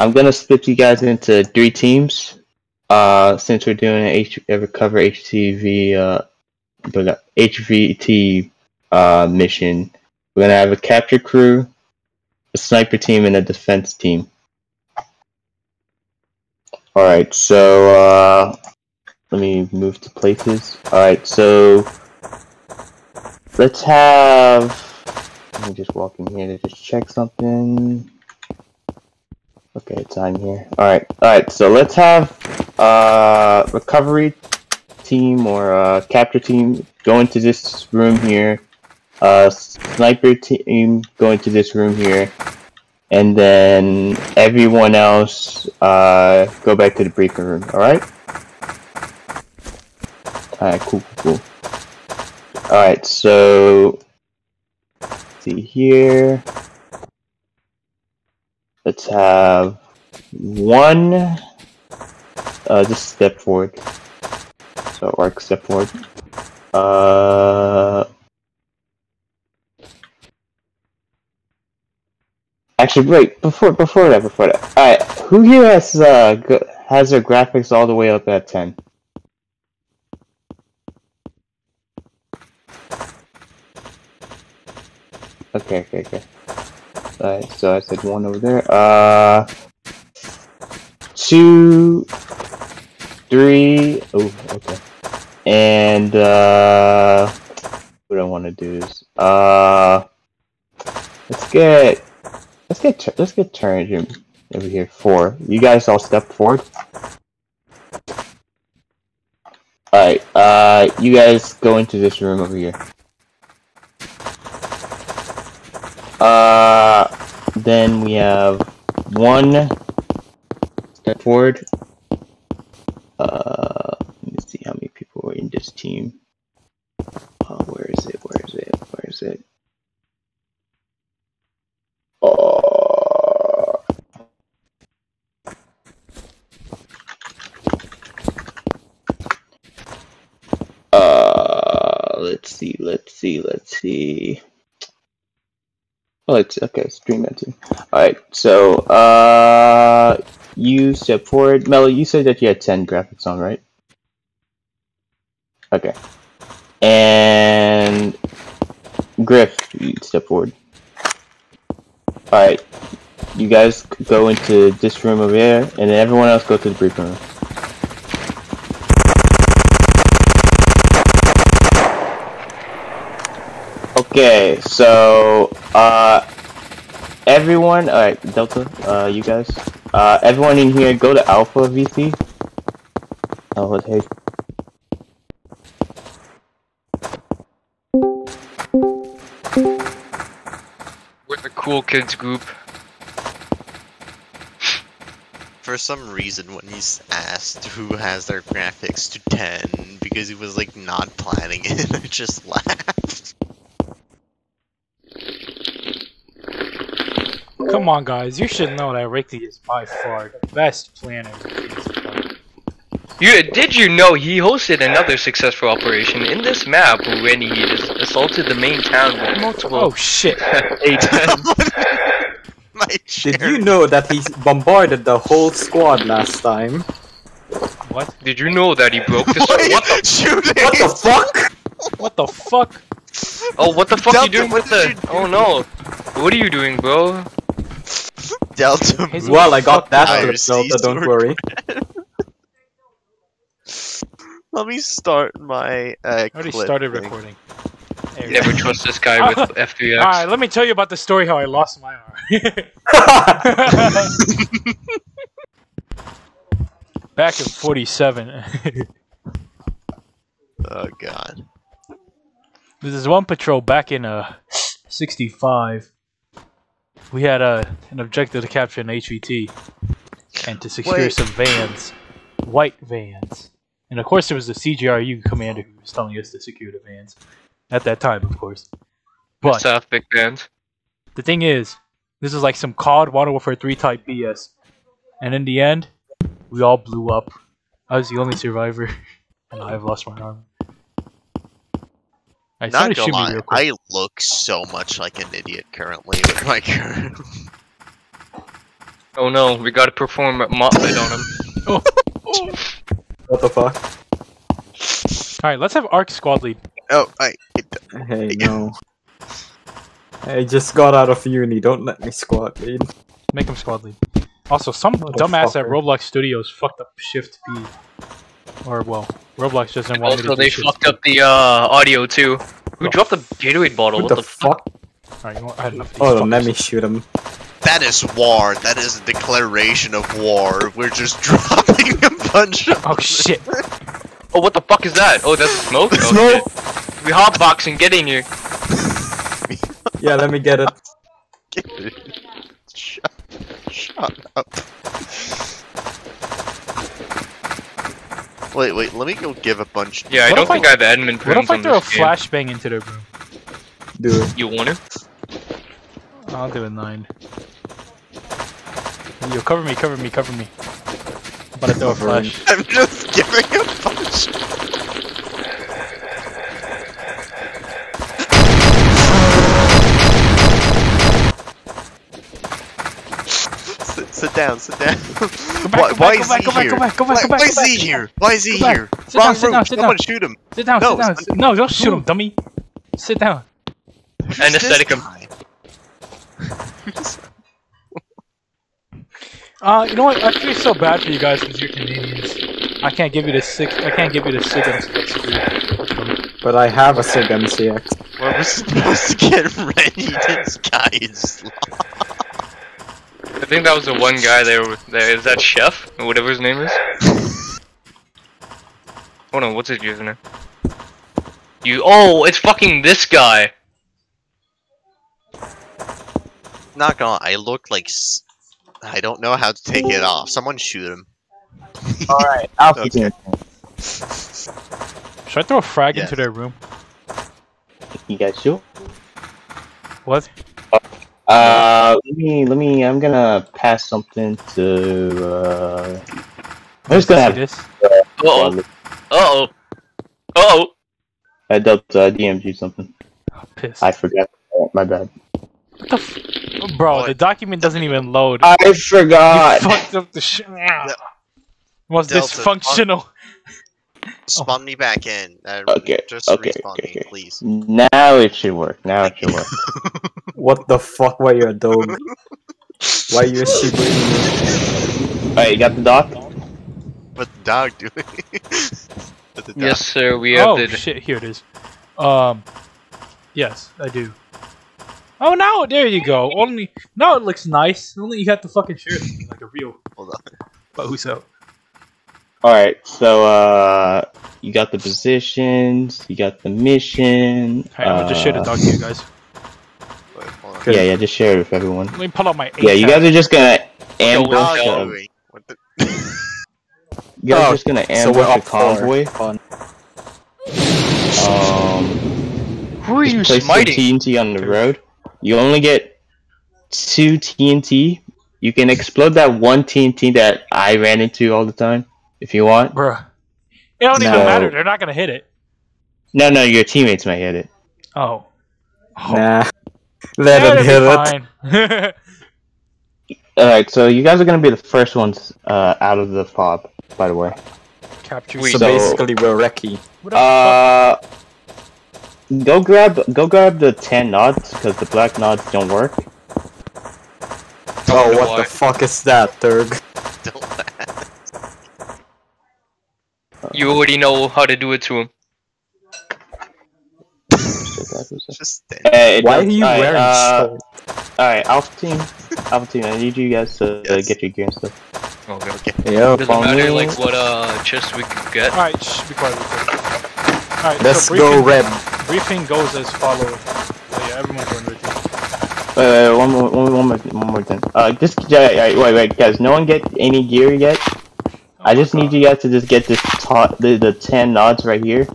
I'm gonna split you guys into three teams. Uh, since we're doing an H HTV uh, HVT uh mission, we're gonna have a capture crew, a sniper team, and a defense team. All right, so uh, let me move to places. All right, so let's have. Let me just walk in here to just check something. Okay, time here. All right, all right. So let's have uh recovery team or uh, capture team go into this room here. Uh, sniper team go into this room here and then everyone else uh, go back to the briefing room. All right. All right. Cool. Cool. Cool. All right. So see here. Let's have one. Uh, just step forward. So arc step forward. Uh. Actually, wait. Before before that, before that. All right, who here has uh has their graphics all the way up at ten? Okay, okay, okay. Alright, so I said one over there. Uh, two, three. Oh, okay. And uh, what I want to do is uh, let's get let's get let's get turned over here. Four. You guys all step forward. Alright, uh, you guys go into this room over here. Uh, then we have one step forward. Uh, let me see how many people are in this team. Uh, where is it? Where is it? Where is it? Oh. Uh, let's see, let's see, let's see. Oh, it's okay. Stream too. All right. So, uh, you step forward. Mello, you said that you had ten graphics on, right? Okay. And Gryf, you step forward. All right. You guys go into this room over here, and then everyone else go to the briefing room. Okay, so uh, everyone, all right, Delta, uh, you guys, uh, everyone in here, go to Alpha VC. Oh, hey. We're the cool kids group. For some reason, when he's asked who has their graphics to 10, because he was like not planning it, I just laughed. Come on, guys. You should know that Ricky is by far the best planner. You did you know he hosted another successful operation in this map when he just assaulted the main town with multiple Oh shit! eight My Did you know that he bombarded the whole squad last time? What? Did you know that he broke the Wait, what the shoot What the fuck? What the fuck? Oh what the fuck Delta, you doing with did the? Oh no. What are you doing, bro? Delta His Well, I got that Fire strip, Delta, don't or- worry. Let me start my uh, I already clip started thing. recording. There Never trust this guy with F3X. Alright, let me tell you about the story how I lost my arm. Back in 47. Oh god. This is one patrol back in uh 65. We had uh, an objective to capture an HVT and to secure Wait. some vans, white vans. And of course, there was the CGRU commander who was telling us to secure the vans at that time, of course. But South Big Band. the thing is, this is like some COD Modern Warfare 3 type BS. And in the end, we all blew up. I was the only survivor, and I've lost my arm. Alright, Not gonna lie, real quick. I look so much like an idiot currently with my current. Oh no, we gotta perform Motley on him. Oh. What the fuck? Alright, let's have Arc squad lead. Oh, I. It, Hey, no. I just got out of uni, don't let me squad lead. Make him squad lead. Also, some dumbass at Roblox Studios fucked up Shift B. Or, well, Roblox just didn't want me to Also, they Shift fucked up the uh, audio too. Who Oh. dropped the Gatorade bottle? What What, the fuck? Alright, you know? I had enough of Hold on, let me shoot him. that is war. That is a declaration of war. We're just dropping a bunch of. Oh shit! Oh, what the fuck is that? Oh, that's smoke. Oh, Smoke! shit. We hotboxing. Get in here. Yeah, let me get it. Shut, shut up. Wait, wait, let me go give a bunch. Yeah, I What don't if I- think I have admin What perms if I throw a game. flashbang into their room? Do it. You want it? I'll do a nine. Yo, cover me, cover me, cover me. I'm about to throw a flash. I'm just giving a bunch. Down, sit down. back, why go why back, is go he back, here? go back, go back, why, go back, why is he here? Why is he Go here? Sit Wrong down, sit room. down, sit Someone down. shoot him. Sit down, No, sit down. sit- No, don't shoot him, dummy. Sit down. Anesthetic him. Uh, you know what? I feel so bad for you guys because you're Canadians. I can't give you the six. I can't give you the SIG MCX. But I have a SIG MCX. Well, we're supposed to get ready. This guy is. I think that was the one guy there. There is that chef or whatever his name is. Hold on, what's his username? You. Oh, it's fucking this guy. Not gonna. I look like. I don't know how to take it off. Someone shoot him. Alright, I'll keep Okay. Should I throw a frag Yes. into their room? You guys shoot? What? Oh. Uh, let me, let me, I'm gonna pass something to, uh, I'm just gonna See have, this? Uh oh. Uh oh. Uh oh. I dealt, uh, DM'd you something. Oh, piss. I forgot. Oh, My bad. What the f- Bro, What? the document doesn't even load. I forgot. you forgot! fucked up the shit. Most Delta, dysfunctional. Spawn me back in. Uh, Okay, Just okay, respawn okay, me, okay. please. Now it should work. Now it should work. What the fuck? Why you a dog? Why you a sheep? Alright, you got the dog? What the dog doing? The dog- Yes, sir. We have Oh the. shit! Here it is. Um, yes, I do. Oh, now there you go. Only now it looks nice. Only you have the fucking share it like a real Hold on. Bozo. Alright, so, uh, you got the positions, you got the mission. Hey, I'm gonna just share the uh, dog to you guys. Wait, hold on. Okay. Yeah, yeah, just share it with everyone. Let me pull out my. Yeah, you guys are just gonna ambush. Dog Dog the- doing? What the? You guys Oh, are just gonna So ambush we're the up for convoy. fun. Um, Who are just you place some smiting? TNT on the road. You only get two TNT. You can explode that one TNT that I ran into all the time, if you want. Bruh. It don't even matter. They're not gonna hit it. No, no, your teammates might hit it. Oh. oh. Nah. Let Yeah, him hit it'll be fine. Alright, so you guys are gonna be the first ones uh, out of the fob, by the way. Capture. So So- basically, we're Reki. What the fuck? Uh, go grab, go grab the ten nods because the black nods don't work. Oh, what the fuck is that, Turg? Don't laugh. You already know how to do it to him. Just stand. Uh, Why are you alright, wearing uh. Alright, Alpha Team, Alpha Team, I need you guys to uh, get your gear and stuff. Okay. Okay. Yo, Doesn't matter me. like what uh chest we could get. Alright, shh, be quiet. Alright, let's so go, briefing, Red. briefing goes as follows. Oh yeah, everyone join with you. Wait, wait, one more, one, one more, one more thing. Uh, just, yeah, yeah, wait, wait, guys, no one get any gear yet. I oh just need you guys to just get this top, the, the 10 nods right here.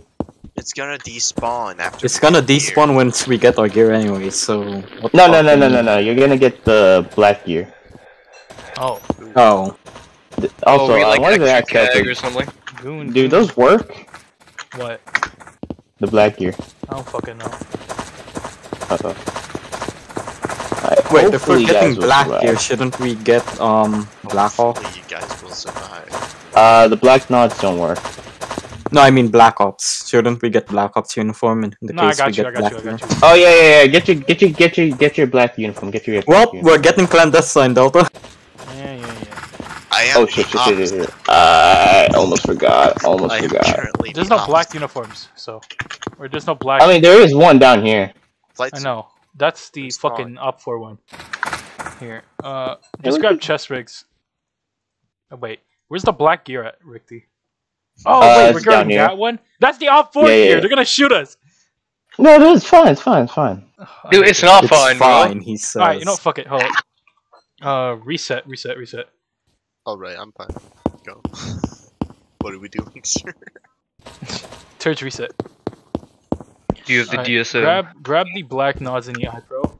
It's gonna despawn after. It's gonna get here. despawn once we get our gear anyway, so... what No, no, no, no, no, no, you're gonna get the black gear. Oh, Oh. Th- Oh, Also, we I like wanted to extra ask tag you, or something. goon. do goon. those work? What? The black gear. I don't fucking know. Uh-oh. Alright, Wait, if we're getting black here, shouldn't we get um black off? You guys will survive. Uh, the black nods don't work. No, I mean black ops. Shouldn't we get black ops uniform in the No, case we you. get black you. Uniform? Oh yeah, yeah, yeah. Get your, get your, get your, get your black uniform. Get your. Well, uniform. we're getting clandestine Delta. Yeah, yeah, yeah. I am Oh shit, shit, shit, shit, shit. I almost forgot. Almost I forgot. There's no black uniforms, so or there's no black. I mean, there is one down here. Flights- I know. That's the It's fine. fucking up for one. Here. Uh just grab at- chest rigs. Oh wait. Where's the black gear at, Ricky? Oh Uh, wait, we're grabbing that one? That's the OPFOR Yeah, yeah, gear! yeah. They're gonna shoot us! No, no, it's fine. It's fine. It's fine. Dude, it's not It's fine, fine, bro. he says. Alright, you know what, fuck it, hold on. Uh reset, reset, reset. Alright, I'm fine. Go. what are we doing, sir? Turge reset. Do you have the Alright, DSM? Grab grab the black nods in the eye pro.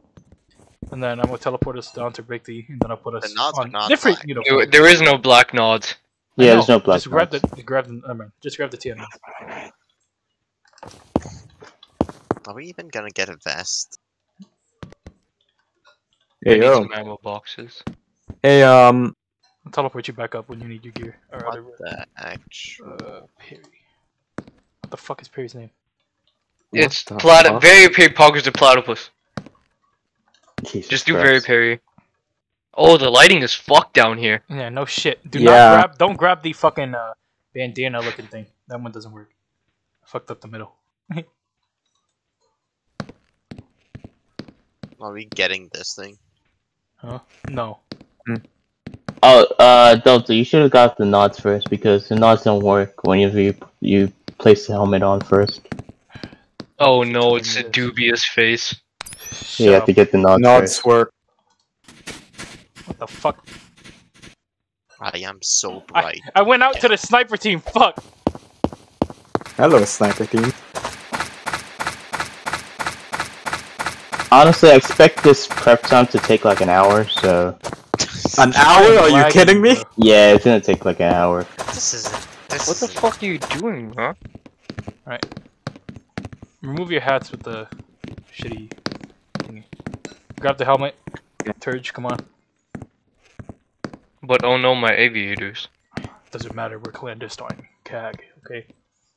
And then I'm gonna teleport us down to break the and then I'll put us The nods are on not different black. uniforms. There, there is no black nods. Yeah, there's no black Just grab nods. the grab the never mind. Just grab the TN. Are we even gonna get a vest? I Hey, need yo. some ammo boxes. Hey, um, I'll teleport you back up when you need your gear. Or What whatever. the actual? Uh, Perry. What the fuck is Perry's name? It's the plat- fuck? very Perry Poggers the Platypus. Jesus Just do Christ. very Perry. Oh, the lighting is fucked down here. Yeah, no shit. Do Yeah. not grab. Don't grab the fucking uh, bandana looking thing. That one doesn't work. I fucked up the middle. Are we getting this thing? Huh? No. Oh, uh, Delta, you should have got the knots first because the knots don't work whenever you you place the helmet on first. Oh no, it's a dubious face. Shut you have to get the nods nods work. What the fuck? I am so bright. I went out to the sniper team. Fuck. Hello, sniper team. Honestly, I expect this prep time to take like an hour, so An hour? Are you kidding me? yeah, it's gonna take like an hour. This isn't. This What the isn't- fuck are you doing, huh? Remove your hats with the shitty thingy. Grab the helmet. Turge, come on. But oh no, my aviators. Doesn't matter. We're clandestine. CAG. Okay.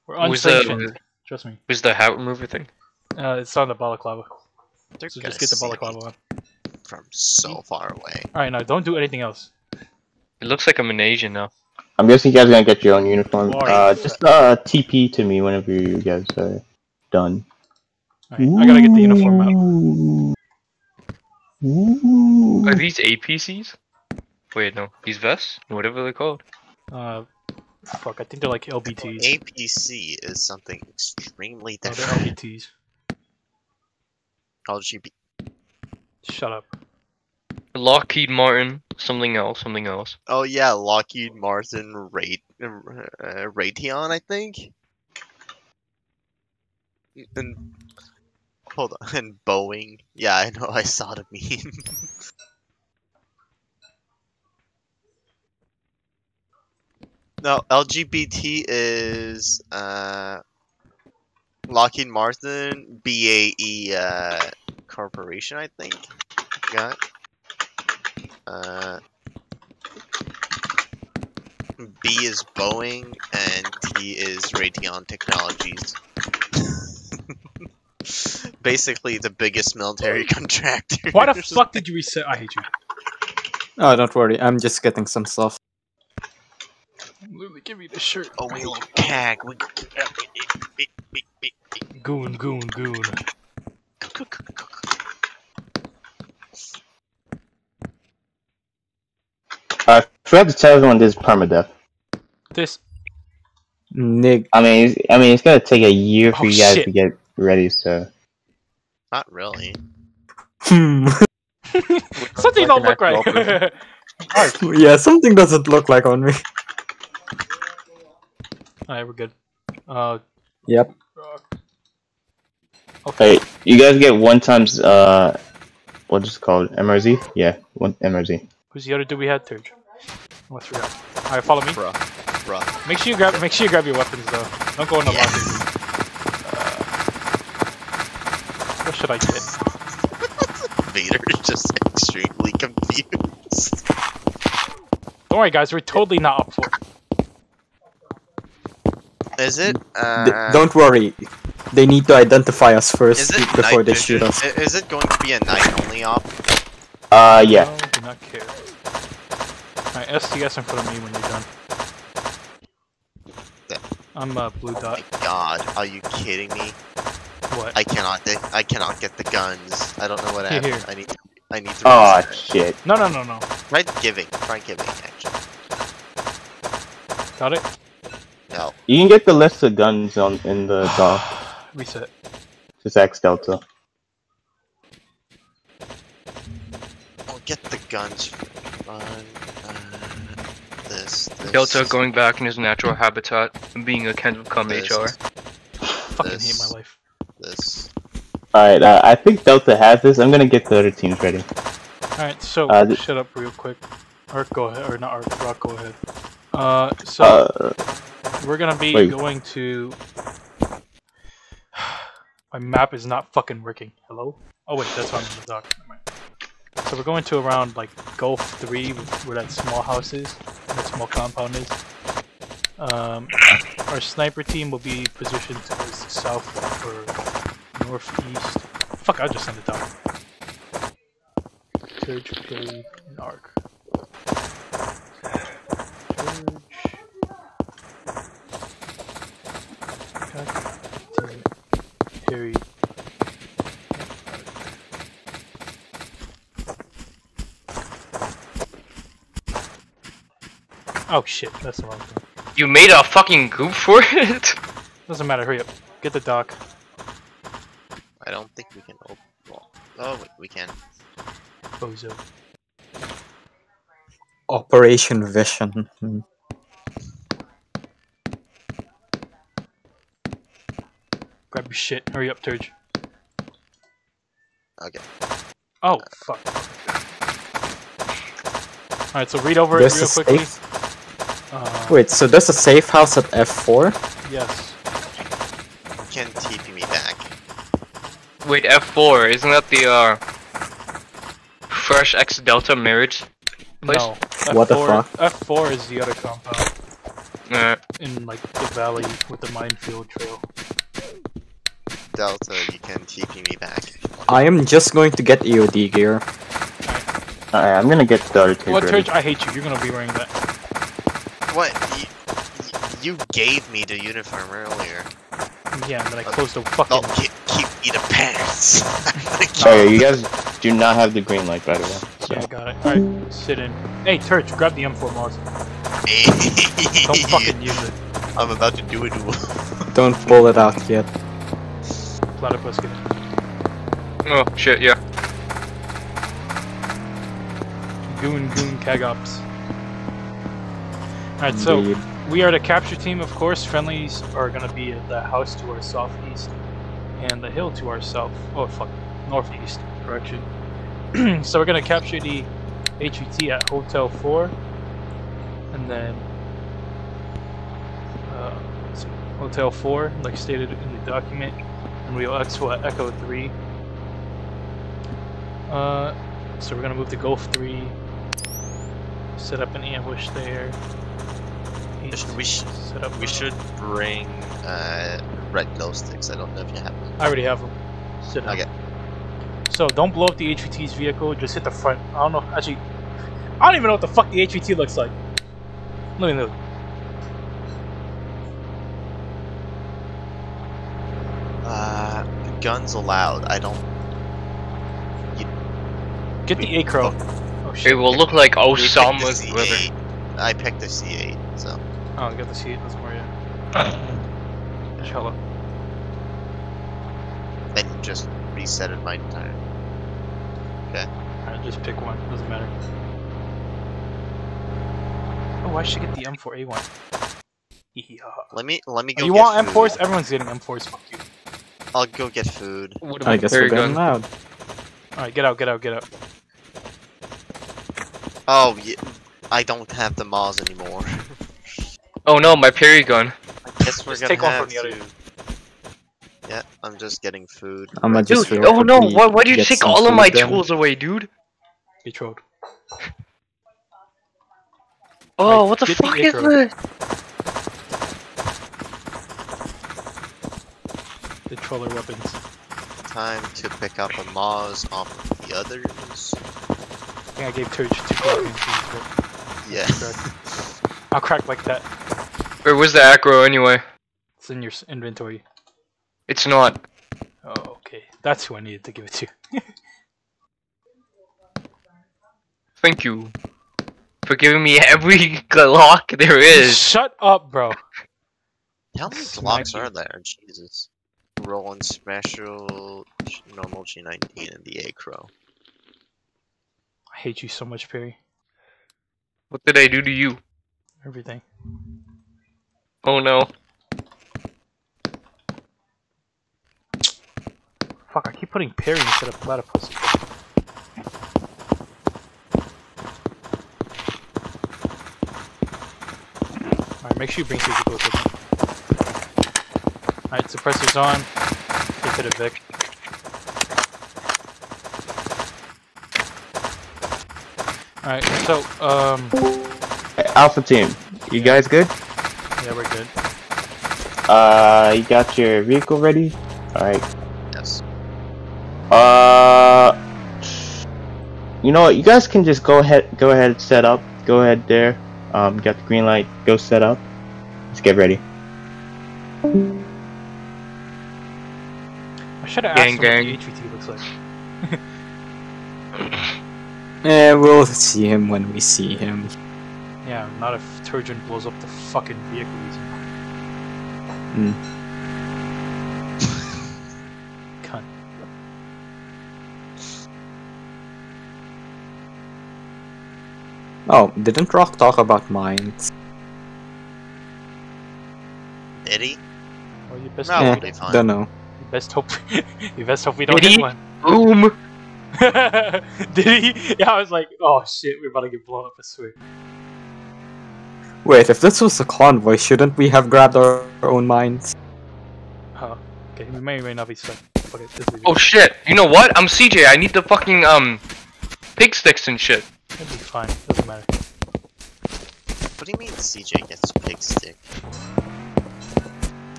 We're unsanctioned. the, Trust me. where's the hat remover thing? Uh, it's on the balaclava. They're So just get the balaclava on. from so far away. Alright, now don't do anything else. It looks like I'm an Asian now. I'm guessing you guys are gonna get your own uniform. Uh, just uh, TP to me whenever you guys are done. Alright, I gotta get the uniform out. Ooh. Are these APCs? Wait, no. These vests? Whatever they're called. Uh, fuck, I think they're like LBTs. APC is something extremely Oh, they're different. LBTs. LGB. Shut up. Lockheed Martin, something else, something else. Oh yeah, Lockheed Martin, Ray, uh, Raytheon, I think. And hold on, and Boeing. Yeah, I know. I saw the meme. no, LGBT is uh, Lockheed Martin, BAE uh, Corporation, I think. Got. Uh, B is Boeing and T is Raytheon Technologies. Basically, the biggest military contractor. Why the fuck did you reset? I hate you. Oh, don't worry. I'm just getting some stuff. Literally, give me the shirt. Oh, we little cag. We... Goon, goon, goon. I forgot to tell everyone this is permadeath. This. Nig. I mean, it's, I mean, it's gonna take a year for Oh, you guys shit. to get ready. So Not really. Hmm. Something don't look right. yeah, something doesn't look like on me. Alright, we're good. Uh, Yep. rock. Okay. hey, you guys get one times uh, what's it called? MRZ? Yeah, one MRZ. Who's the other dude we had? Turge. Almost forgot. Alright, follow me. Bruh. Bruh. Make sure you grab. Make sure you grab your weapons though. Don't go in the Yeah. locker. Uh, what should I get? Vader is just extremely confused. Don't worry, guys. We're totally not up for. it. Is it? Uh, don't worry. They need to identify us first before they shoot us. Is it going to be a night only op? Uh, yeah. No, do not care. Alright, STS in front of me when you're done. Yeah. I'm uh, blue Oh dot. my god, are you kidding me? What? I cannot. I cannot get the guns. I don't know what Here, happened. here. I need. To, I need to. Oh restart. shit. No, no, no, no. Try giving. Try giving. Actually, Got it? no. You can get the list of guns on in the dock. Reset. Just X Delta. I'll get the guns. Run. Uh, this, this. Delta going back in his natural habitat, and being a Kingdom Come this, HR. Fucking hate my life. This. Alright, uh, I think Delta has this. I'm gonna get the other teams ready. Alright, so Uh, th- shut up real quick. Ark, go ahead. Or not Ark, Rock, go ahead. Uh, so Uh, we're gonna be wait. going to. My map is not fucking working. Hello? Oh wait, that's why I'm in the dock. So we're going to around like Gulf Three, where that small house is, that small compound is. Um, our sniper team will be positioned towards the south or northeast. Fuck, I'll just send it down. Surge, Perry, and Arc. Surge. Perry. Oh shit, that's the wrong thing. You made a fucking goof for it? Doesn't matter, hurry up. Get the dock. I don't think we can open. Well, oh, wait, we can. Bozo. Operation Vision. Hmm. Grab your shit. Hurry up, Turge. Okay. Oh, fuck. Alright, so read over it real a quickly. safe. Uh, Wait, so there's a safe house at F4? Yes. You can TP me back. Wait, F4, isn't that the, uh... Fresh X Delta marriage? Place? No. What the F4 fuck? Oh, F4 is the other compound Uh, in like the valley with the minefield trail. Delta, you can TP me back. I am just going to get EOD gear. alright, I'm gonna get the other teams What, ready. Turge? I hate you. You're gonna be wearing that. What? You, you gave me the uniform earlier. Yeah, and then I oh, closed the fucking. Oh, keep, keep me the pants. Sorry, oh, you guys do not have the green light, by the way. So. Yeah, I got it. Alright, sit in. Hey, Turge, grab the M4 Moz. Don't fucking use it. I'm about to do it. Don't pull it out yet. Platypus, get it. oh, shit, yeah. Goon, goon, keg cagops. Alright, so we are the capture team, of course. Friendlies are gonna be at the house to our southeast and the hill to our south. Oh, fuck. Northeast, correction. so we're gonna capture the HVT at Hotel 4 and then. Uh, Hotel 4, like stated in the document, and we'll exfil at Echo 3. Uh, so we're gonna move to Gulf 3, set up an ambush there. We should- we should- set up We should bring uh, red glow sticks. I don't know if you have them. I already have them. Sit down. Okay. So don't blow up the HVT's vehicle. Just hit the front. I don't know. Actually, I don't even know what the fuck the HVT looks like. Let me look. Uh, guns allowed. I don't. Get the Acro. Oh It shit. will look like we picked the Osama's brother. I picked the C8, so Oh, get the C8. That's more yeah. Inshallah. and just reset it my time. Alright, just pick one. Doesn't matter. Oh, I should get the M4A1. Hee hee ha ha. Let me let me oh, go. You get want food. M4s? Everyone's getting M4s. Fuck you. I'll go get food. What I guess we're Perry going gun? loud. Alright, get out, get out, get out. Oh, yeah, I don't have the Maz anymore. Oh no, my Perry gun. I guess we're just gonna take one from the other. To... Yeah, I'm just getting food. I'm gonna just Dude, oh no, why, why do you take all of food my then. tools away, dude? Get trolled. Oh, Right, what the fuck is this? The troller weapons. Time to pick up a Moz off of the others. I think I gave Turge two weapons. Yeah. I'll crack like that. Where was the acro anyway? It's in your inventory. It's not. Oh, okay. That's who I needed to give it to. Thank you for giving me every Glock there is. Shut up, bro. How many Smack Glocks are there? Jesus. Rolling special, normal G19, and the Acro. I hate you so much, Perry. What did I do to you? Everything. Oh no. Fuck, I keep putting Perry instead of platypus. Alright, make sure you bring physical equipment. Alright, suppressor's on. Get it the Vic. Alright, so, um, Alpha team, you guys good? yeah, we're good. Uh, you got your vehicle ready? Alright. Yes. Uh, you know what? You guys can just go ahead, go ahead, set up. Go ahead there. Um, got the green light. Go set up. Let's get ready. I should have asked Gang, him gang. what the HVT looks like. Eh, we'll see him when we see him. Yeah, not if Turgeon blows up the fucking vehicle he's hmm. in. Cunt. Oh, didn't Rock talk about mines? Did he? Well, you best No, hope we'll we be don't. fine. don't know. You best hope. you best hope we don't Did hit he? one. Boom! Did he? Yeah, I was like, oh shit, we're about to get blown up. I swear. Wait, if this was a convoy, shouldn't we have grabbed our own mines? Oh, okay. We may or may not be stuck. Fuck it. This is Oh shit! You know what? I'm CJ. I need the fucking um pig sticks and shit. It'll be fine. Doesn't matter. What do you mean CJ gets pig stick?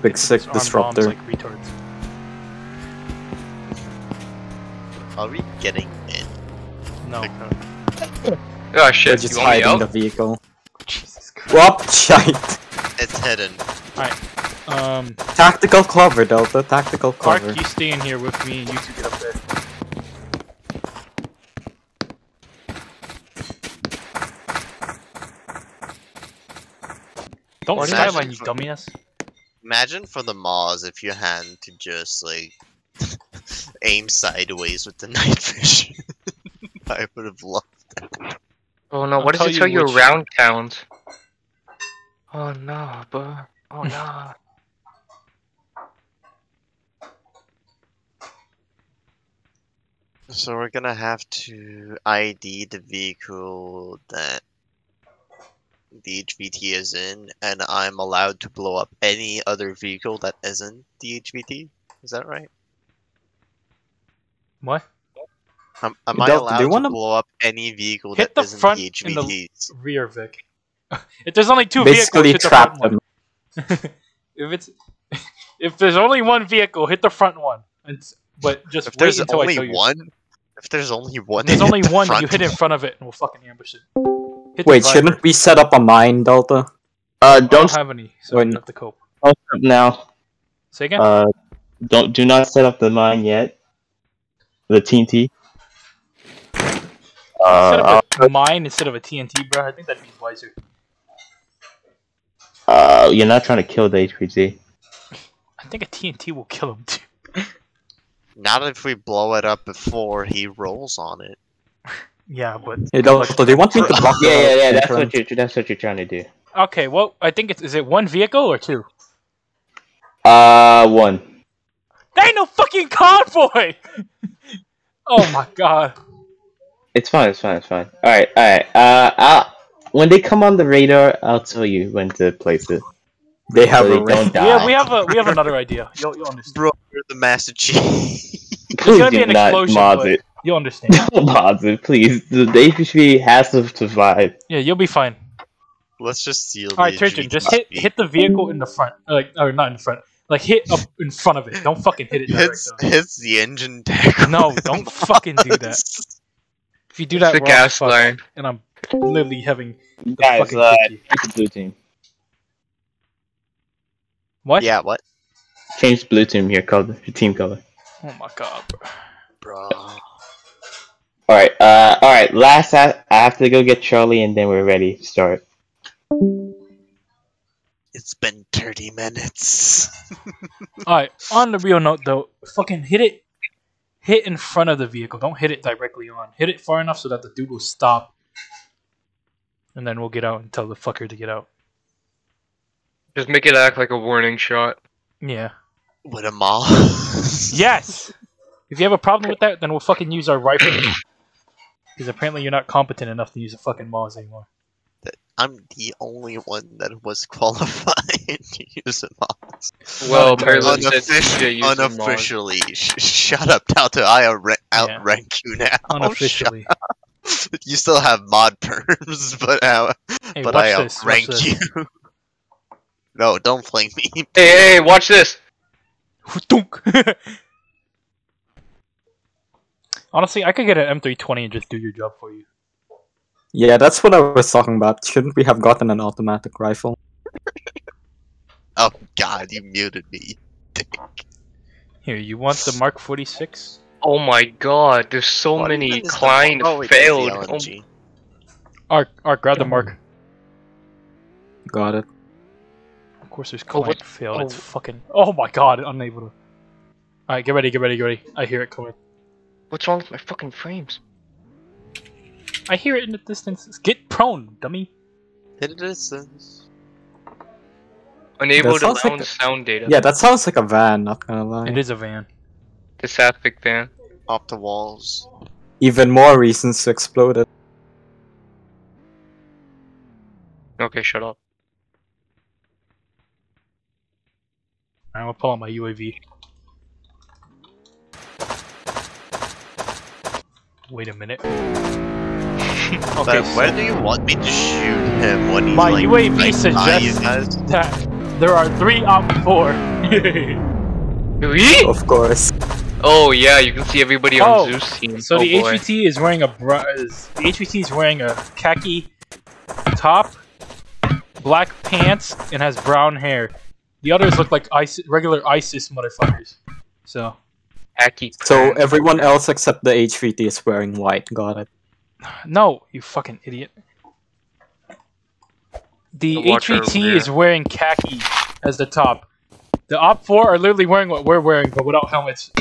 Big sick Just arm bombs disruptor. like retards. Are we getting in? No. Like, Oh We're shit! just You want me hiding out? the vehicle. Jesus Christ. Whoop, shite! It's hidden. Alright. Um, Tactical cover, Delta. Tactical Clark, cover. you stay in here with me, and you two get up there. Don't Or skyline, imagine you for- dumbass. Imagine for the Moz if you had to just like aim sideways with the night vision. I would have loved that. Oh no! I'll What does tell it you tell you which- around count? Oh no, bro. Oh no. So we're gonna have to ID the vehicle that the HVT is in, and I'm allowed to blow up any other vehicle that isn't the HVT. Is that right? What? Am, am I allowed to wanna- blow up any vehicle Hit that the isn't front the and the- Rear Vic. if there's only two Basically vehicles, hit the trap front them. one. if it's if there's only one vehicle, hit the front one. And, s- but just If wait there's until I only tell you. one, if there's only one, There's hit only the one. You hit in front of it, and we'll fucking ambush it. Hit Wait, shouldn't we set up a mine, Delta? Uh, don't don't have any, so When- I have to cope. set up now. Say again. Uh, don't do not set up the mine yet. The TNT. Set Uh, up a mine instead of a TNT, bro. I think that'd be wiser. Uh, you're not trying to kill the HPG. I think a TNT will kill him too. Not if we blow it up before he rolls on it. Yeah, but Hey, Delta, do you want me to block the Yeah, yeah, yeah. That's what you're. That's what you're trying to do. okay. Well, I think it's is it one vehicle or two? Uh, one. There ain't no fucking convoy. oh my god. It's fine. It's fine. It's fine. All right. All right. Uh, I'll, when they come on the radar, I'll tell you when to place it. They have So a they don't die. Yeah, we have a we have another idea. You'll, you'll understand. Bro, you're the Master Chief. There's gonna Please be an not explosion, mod but it. You'll understand. Positive, please. The the has to survive. yeah, you'll be fine. Let's just steal. All right, the Turgeon, just hit HVT. hit the vehicle in the front, like or not in the front, like hit up in front of it. Don't fucking hit it direct. Hits, though. hits the engine deck. No, don't the fucking do that. If you do that, the wrong, gas fuck, line. and I'm literally having the Guys, fucking uh, kick change blue team. What? Yeah, what? Change blue team here, color, your team color. Oh my god, bro. Bro. Alright, uh, alright, last I, I have to go get Charlie and then we're ready to start. It's been 30 minutes. Alright, on the real note though, fucking hit it hit in front of the vehicle. Don't hit it directly on. Hit it far enough so that the dude will stop. And then we'll get out and tell the fucker to get out. Just make it act like a warning shot. Yeah. With a mall. Yes! If you have a problem with that, then we'll fucking use our rifle. Because apparently you're not competent enough to use a fucking Mars anymore. I'm the only one that was qualified to use a mouse. Well, apparently said Unofficially, CJ used the mod. unofficially. Sh- shut up, Talto. I outra- Yeah. outrank you now. Unofficially. Shut- you still have mod perms, but uh, hey, but I this. Watch outrank you. no, don't flame me. Hey, hey, hey, watch this! Honestly, I could get an M320 and just do your job for you. Yeah, that's what I was talking about. Shouldn't we have gotten an automatic rifle? Oh God, you muted me. Here, you want the Mark 46? Oh my god, there's so What many even is the- Klein oh, wait, that's the failed. Oh, LMG. Ark, Ark, grab the Mark. Got it. Of course, there's Oh, Klein what- failed. It's oh. fucking. Oh my god, unable to. Alright, get ready, get ready, get ready. I hear it coming. what's wrong with my fucking frames? I hear it in the distance. Get prone, dummy. Hit a distance. Unable That to sounds like a- sound data. Yeah, that sounds like a van, not gonna lie. It is a van. The Sapphic van. Off the walls. Even more reasons to explode it. Okay, shut up. I'm gonna pull out my UAV. Wait a minute. okay, But so where do you want me to shoot him when he's My like UAV right suggests- that there are three op four. Really? Of course. Oh yeah, you can see everybody on Oh, Zeus team. So oh, the boy. HVT is wearing a bra- is, the HVT is wearing a khaki top, black pants, and has brown hair. The others look like ISIS, regular ISIS motherfuckers. So Hacky. So everyone else except the HVT is wearing white. Got it. no, you fucking idiot. The Watch our HVT is wearing khaki as the top. The OPFOR are literally wearing what we're wearing, but without helmets.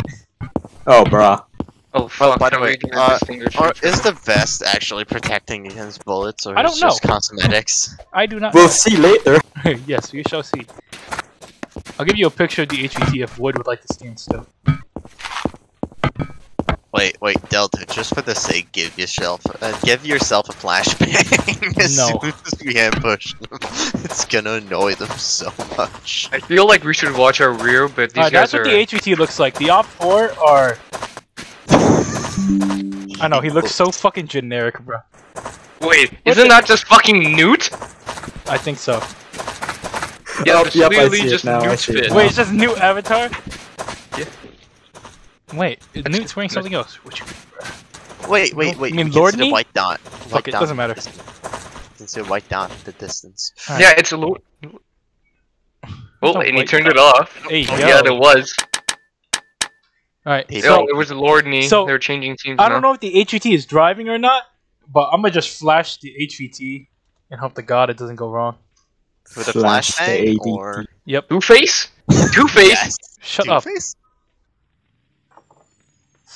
Oh, bruh. Oh fuck! by the way, uh, Or is the vest actually protecting against bullets, or I don't is it just know. cosmetics? I do not. We'll see later. yes, we shall see. I'll give you a picture of the HVT if Wood would like to stand still. Wait, wait, Delta. Just for the sake, give yourself, uh, give yourself a flashbang as No. soon as we ambush them. It's gonna annoy them so much. I feel like we should watch our rear, but these Alright, guys that's what the HVT looks like. The OPFOR are. I know, he looks so fucking generic, bro. Wait, What isn't the- that just fucking Newt? I think so. Yeah, Yup, it's I see it just now, I see it fit. now. Wait, it's just new avatar? Yeah. Wait, is That's- Newt's wearing that's- something else? Which, Wait, wait, You wait. mean you can Lord see the Me? white dot. Fuck White it, dot doesn't matter. the distance. You can see a white dot in the distance. Yeah, it's a Lord. Oh, no and he turned dot. it off. Hey, Oh, yeah, there was. Hey, Alright, So so it was Lord Knee. so- They're changing teams I don't know if the HVT is driving or not, but I'm gonna just flash the HVT and hope to God it doesn't go wrong. With a Flash the flashbang, or Yep. Two Face. Two Face. Yes, Shut up.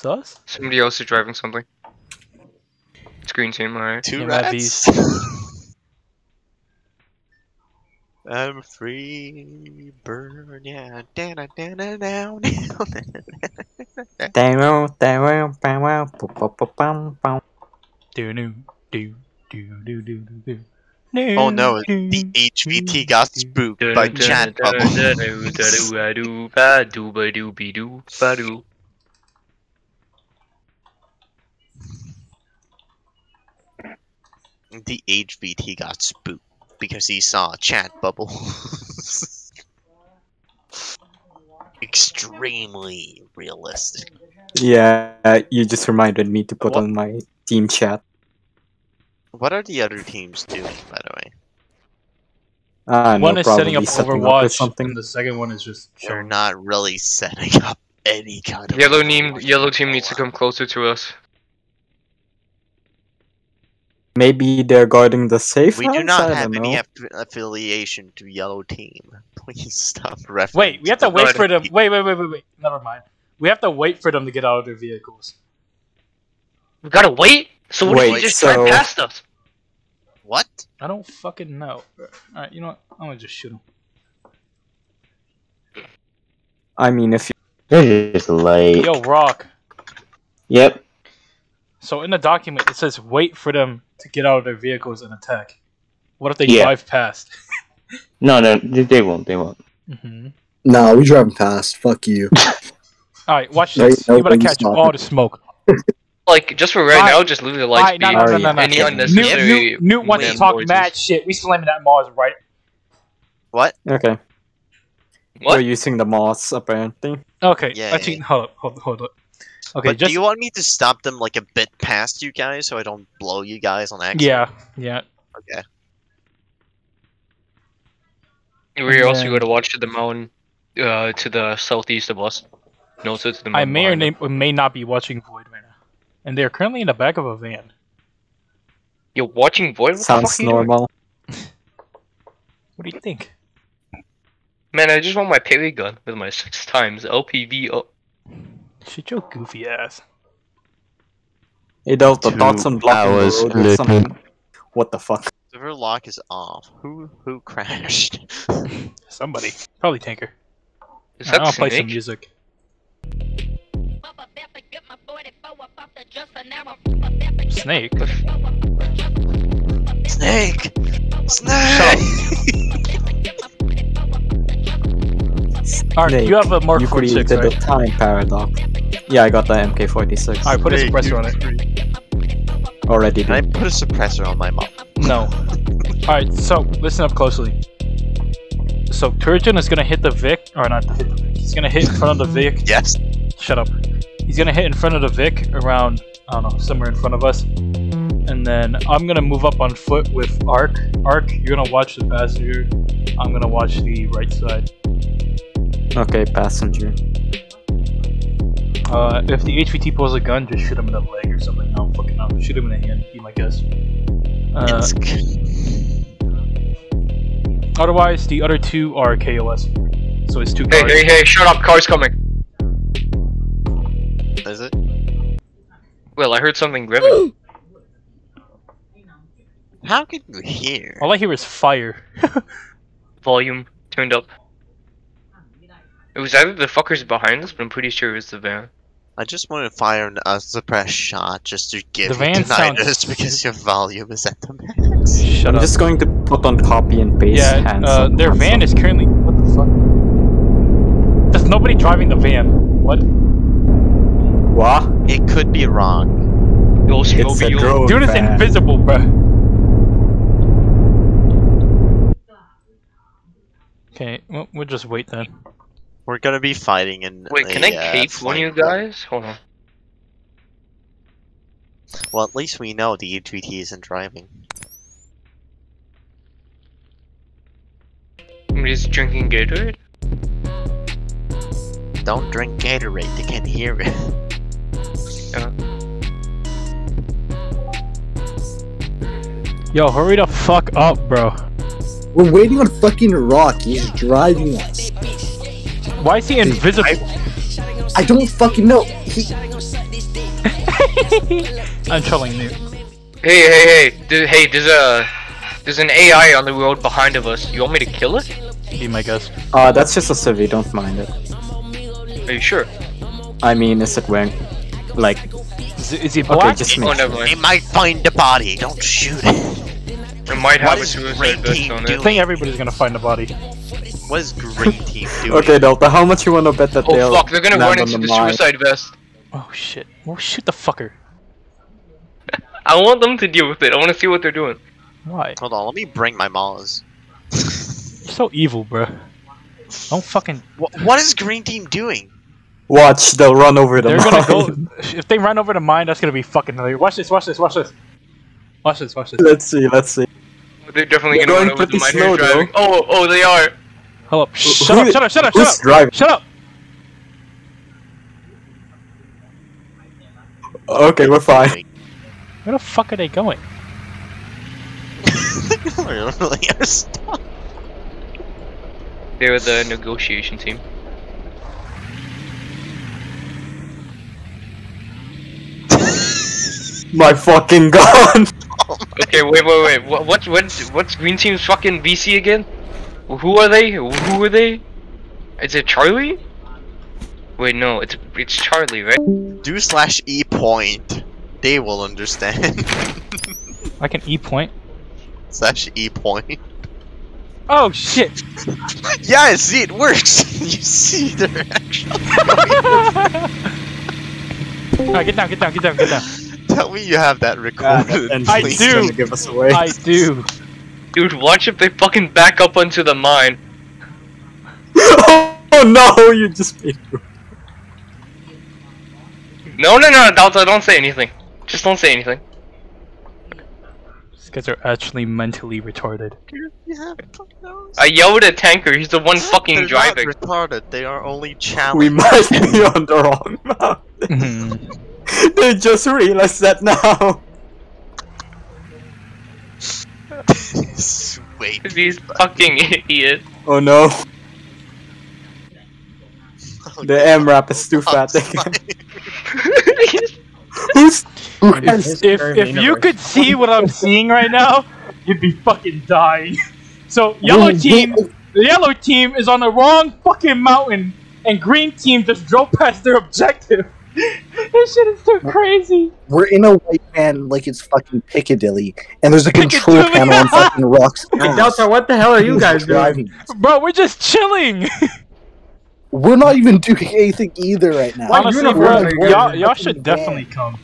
Two-Face? Sus? Somebody else is driving something. It's green team, alright. Two Yeah, Mad rats. I'm free, burn, yeah, down, down, down, down. Damn, damn, bam, bam, bam, bam. Do do do do do do do. Oh no, the HVT got spooked by Chat Bubble. The HVT got spooked because he saw a chat bubble. Extremely realistic. Yeah, you just reminded me to put What? on my team chat. What are the other teams doing, by the way? Ah, one no, is setting up setting Overwatch, or something. and the second one is just They're not really setting up any kind of. Yellow team, yellow team needs to come closer to us. Maybe they're guarding the safe We do not I have don't any aff- affiliation to Yellow Team. Please stop referencing. Wait, we have to wait for them. team. Wait, wait, wait, wait, wait. Never mind. We have to wait for them to get out of their vehicles. We gotta wait. So what if Wait, just so- drive past us? What? I don't fucking know. Alright, you know what? I'm gonna just shoot him. I mean, if you... They're just like. Yo, Rock. Yep. So in the document it says wait for them to get out of their vehicles and attack. What if they Yeah. drive past? No, no, they, they won't. They won't. hmm Nah, we driving past. Fuck you. Alright, watch There this. you You go, better you catch all the smoke. Like just for right Alright. now, just leave the lights Alright, be. no, no, no, no, no. Any Newt- unnecessary. Newt, Newt wants to talk noises. mad shit. We slamming that Mars right. What? Okay. What? We're using the moss, apparently. Okay, Yeah, actually, yeah. hold up, hold, hold up. Okay, but just do you want me to stop them like a bit past you guys so I don't blow you guys on accident? yeah, yeah. Okay. We also then- gotta watch the mountain uh, to the southeast of us. No, so to the mountain. I may or behind may, may not be watching Void right now, and they are currently in the back of a van. You're watching Void. What the Sounds fuck are you doing? normal. What do you think? Man, I just want my parry gun with my six times LPV. Shut your goofy ass. Hey, Delta, Two thoughts on blocking the hours road with something? What the fuck? Server lock is off. Who who crashed? Somebody, probably Tanker. is Alright, that I'll play some music. Snake. Snake! Snake! Alright, you have a Mark you 46, created right? the time paradox. Yeah, I got the MK46. Alright, put a Snake, suppressor on it. Already Can I put a suppressor on my mom? No. Alright, so listen up closely. So Turgeon is gonna hit the Vic, or not hit the Vic. He's gonna hit in front of the Vic. Yes. Shut up. He's gonna hit in front of the Vic around, I don't know, somewhere in front of us. And then I'm gonna move up on foot with Ark. Ark, you're gonna watch the passenger. I'm gonna watch the right side. Okay, passenger. Uh, if the HVT pulls a gun, just shoot him in the leg or something. I don't fucking know. Shoot him in the hand, be my guess. Uh, otherwise, the other two are KOS. So it's two Hey, cars. hey, hey! Shut up! Car's coming. Is it? Well, I heard something revving. How can you hear? All I hear is fire. Volume turned up. It was either the fuckers behind us, but I'm pretty sure it was the van. I just want to fire an- a suppressed shot just to give The van sounds- tinnitus because your volume is at the max. Shut I'm up. just going to put on copy and paste yeah, hands uh, on their van is currently. What the fuck? There's nobody driving the van. What? What? It could be wrong. Ghost It's a drone Dude is invisible, bruh. Okay, well, we'll just wait then. We're gonna be fighting in. Wait, can a, I uh, cape one of you guys? Hold on. Well, at least we know the HVT isn't driving. I'm just drinking Gatorade. Don't drink Gatorade, they can't hear it. Yo, hurry the fuck up, bro. We're waiting on fucking Rock. He's driving us. Why is he invisible? I don't fucking know. He, I'm trolling you. Hey, hey, hey! There- hey, there's a there's an AI on the road behind of us. You want me to kill it? Be my guess. Uh, that's just a civvy, don't mind it. Are you sure? I mean, is it wearing... Like, Is, is he okay, just Oh, make never They mind. might find the body, don't shoot it. It might have What a is suicide Red vest Team on I it. doing? think everybody's gonna find the body. What is Green Team doing? Okay, Delta, how much you wanna bet that Oh they'll fuck! They're gonna run into the mine? suicide vest. Oh shit. Oh shoot the fucker. I want them to deal with it. I want to see what they're doing. Why? Hold on, let me bring my MAAWS. You're so evil, bruh. Don't fucking. What, what is green team doing? Watch, they'll run over the They're gonna go. If they run over the mine, that's gonna be fucking hilarious. Watch this. Watch this. Watch this. Watch this. Watch this. let's see, let's see. They're definitely They're gonna going run over the pretty miner slow, driving. Oh, oh, they are. Hold up. Shut Who- up. Shut up. Shut up. Who's Shut up. driving? Shut up. Okay, we're fine. Where the fuck are they going? really are stuck. They're the negotiation team. My fucking gun! Okay, wait, wait, wait. What, what, what, what's Green Team's fucking VC again? Who are they? Who are they? Is it Charlie? Wait, no, it's it's Charlie, right? Do slash E point. They will understand. I can E point. slash E point. Oh shit! Yeah, I see, it works. you see, they're actually. Alright, get down, get down, get down, get down. Tell me you have that recorded. I do. Give us away. I do. Dude, watch if they fucking back up onto the mine. oh no, you just made No, no, no, Delta, don't say anything. Just don't say anything. These guys are actually mentally retarded. You have those. I yelled at Tanker, he's the one fucking They're driving. Not retarded. They are only challenged. We challenged. might be on the wrong map. They just realized that now. Wait. These fucking idiots. Oh no, oh, the MRAP is too oh, fat. They Who's If, if, if you could see what I'm seeing right now, you'd be fucking dying. So yellow team, the yellow team is on the wrong fucking mountain, and green team just drove past their objective. This shit is too crazy. We're in a white van like it's fucking Piccadilly, and there's a control panel on fucking rocks. Delta? What the hell are you guys doing? driving? Bro, we're just chilling. We're not even doing anything either right now. Honestly, We're- bro, we're- y'all, we're y'all fucking should van. definitely come.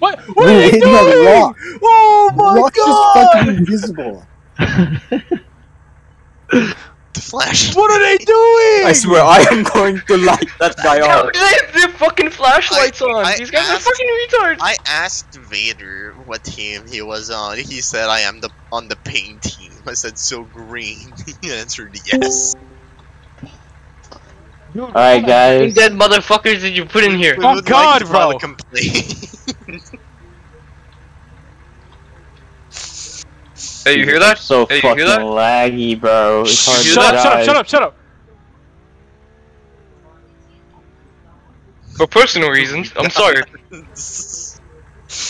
What? What We're are they hitting a doing? rock. Oh my Rock's just god! fucking invisible. The flash. What are they doing? I swear, I am going to light that guy Yo, up. they have their fucking flashlights I- on. I These guys are asked- fucking retards. I asked Vader what team he was on. He said I am the on the pain team. I said so green. he answered yes. Alright, Fucking guys. dead motherfuckers did you put in here? Oh, God, like to bro. a complaint. Hey, you hear that? So Hey, you fucking hear that? laggy, bro. It's hard You to hear Shut up, shut up, shut up, shut up. For personal reasons, I'm sorry.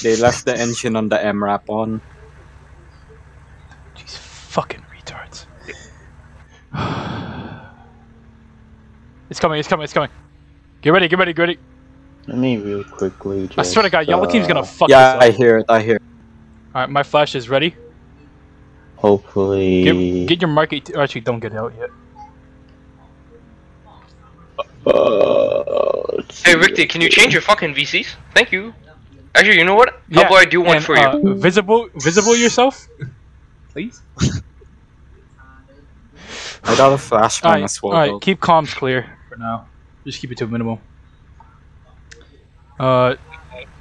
They left the engine on the MRAP on. These fucking retards. it's coming, it's coming, it's coming. Get ready, get ready, get ready. Let me real quickly just, I swear to God, yellow team's gonna uh, fuck yeah, I this up. hear it. I hear. It. Alright, my flash is ready. Hopefully... Get, get your market. T- actually, don't get it out yet. Uh, Hey, see. Rickty, can you change your fucking VCs? Thank you. Actually, you know what? How Yeah, about I do one and, for uh, you? Visible, visible yourself, please. I got a flashbang Alright, as well. alright. Keep comms clear for now. Just keep it to a minimum. Uh,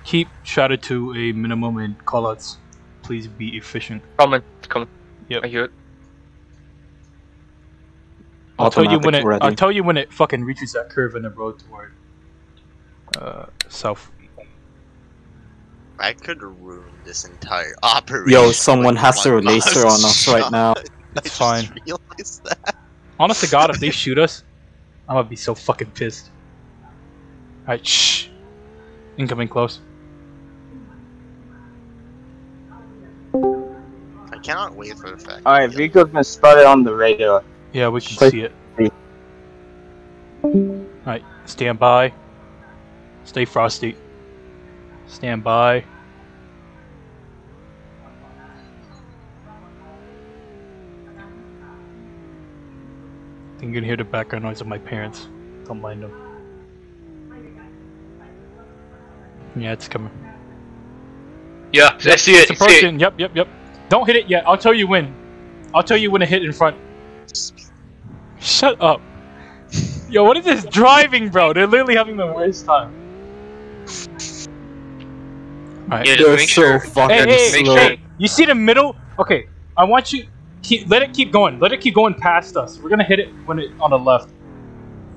keep shadow to a minimum and callouts. Please be efficient. Comment, it's coming. Yep. I hear it. I'll tell you when it. Automatic I'll tell you when it fucking reaches that curve in the road toward uh south. I could ruin this entire operation. Yo, someone has their one laser on us right now. I It's fine. realized that. Honest to God, if they shoot us, I'm gonna be so fucking pissed. Alright, shh. Incoming close. Cannot wait for the fact. Alright, that Rico's been spotted on the radar. Yeah, we can Play- see it. Alright, stand by. Stay frosty. Stand by. I think you can hear the background noise of my parents. Don't mind them. Yeah, it's coming. Yeah, I see it. It's I see it. approaching. Yep, yep, yep. Don't hit it yet. I'll tell you when. I'll tell you when to hit in front. Shut up. Yo, what is this driving, bro? They're literally having the worst time. Alright. Yeah, They're so sure. fucking Hey, hey, slow. sure- hey, you see the middle? Okay, I want you keep let it keep going. Let it keep going past us. We're gonna hit it when it on the left.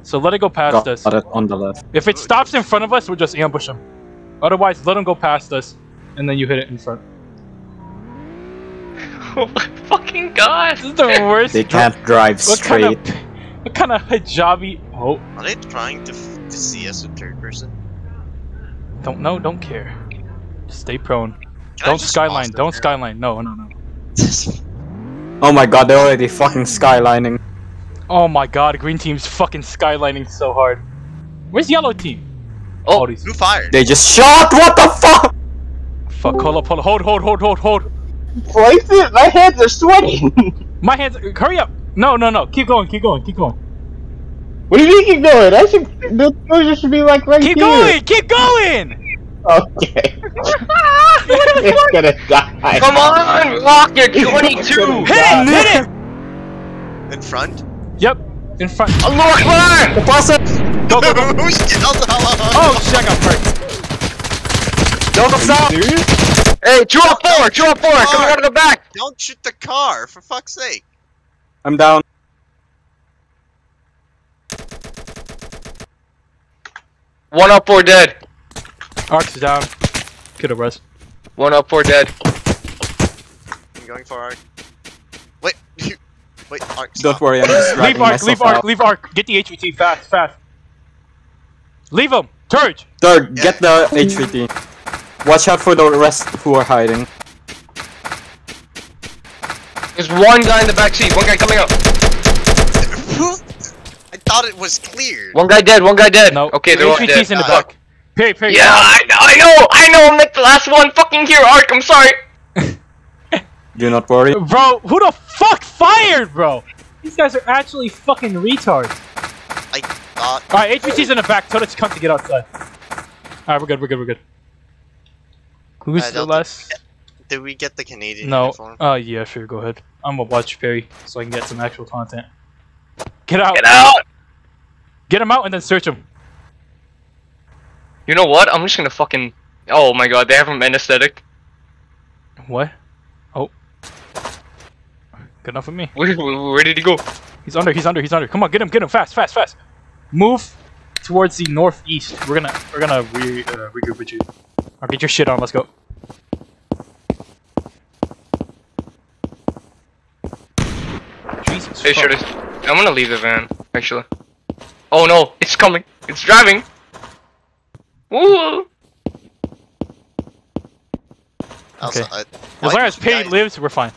So let it go past Got us. it on the left. If it stops in front of us, we'll just ambush them. Otherwise, let them go past us, and then you hit it in front. Oh my fucking god. This is the worst. They can't drive What straight. kind of what kind of hijabi? Oh, Are they trying to, f- to see us in third person? don't know, don't care. Just stay prone. Can don't skyline. Don't the skyline. No, no, no. Oh my god, they're already fucking skylining. Oh my god, green team's fucking skylining so hard. Where's yellow team? Oh. these. Who fired? They just shot. What the fuck? Fuck, hold up, hold up, hold, hold, hold, hold, hold. Places? My hands are sweating. My hands, hurry up! No, no, no, keep going, keep going, keep going. what do you mean keep going? I should. The exposure should be like right Keep here. going, keep going! Okay. it's gonna die. Come on, Rock, you're 22. Hit it, hit it! In front? Yep, in front. Allah Akbar. Go, go, go. Who's oh, Oh, shit, I got. Don't stop. Hey, two OPFOR, two OPFOR, coming out of the back. Don't shoot the car, for fuck's sake. I'm down. One OPFOR dead. Arc's down. Could have rest. One up four dead. I'm going for Arc. Wait, you, wait, Arc, Don't worry, I'm just Leave dragging Arc, leave Arc, out. leave Arc. Get the HVT fast, fast. Leave him! Turge! Third, get the HVT. Watch out for the rest who are hiding. There's one guy in the back seat, one guy coming out. I thought it was cleared. One guy dead, one guy dead. No. Okay, they're all dead. in the back. Uh, Perry, Perry. Yeah, I know, I know, I know, I'm like the last one fucking here, Ark, I'm sorry. Do not worry. Bro, who the fuck fired, bro? These guys are actually fucking retards. I thought. Alright, HVT's in the back. Tell this cunt to get outside. Alright, we're good, we're good, we're good. Who's Uh, the Delta. last? Did we get the Canadian No. uniform? Uh, yeah, sure, go ahead. I'm gonna watch Perry so I can get some actual content. Get out! Get out. Get him out and then search him. You know what? I'm just gonna fucking. Oh my god, they have him anesthetic. What? Oh. Good enough for me. Where, where, where did he go? He's under, he's under, he's under. Come on, get him, get him, fast, fast, fast. Move towards the northeast. We're gonna, we're gonna re, uh, regroup with you. I'll get your shit on, let's go. Jesus Hey, fuck. sure. I'm gonna leave the van, actually. Oh no, it's coming. It's driving. Woo! Also, Okay. I, As why long as you Perry guys- lives, we're fine.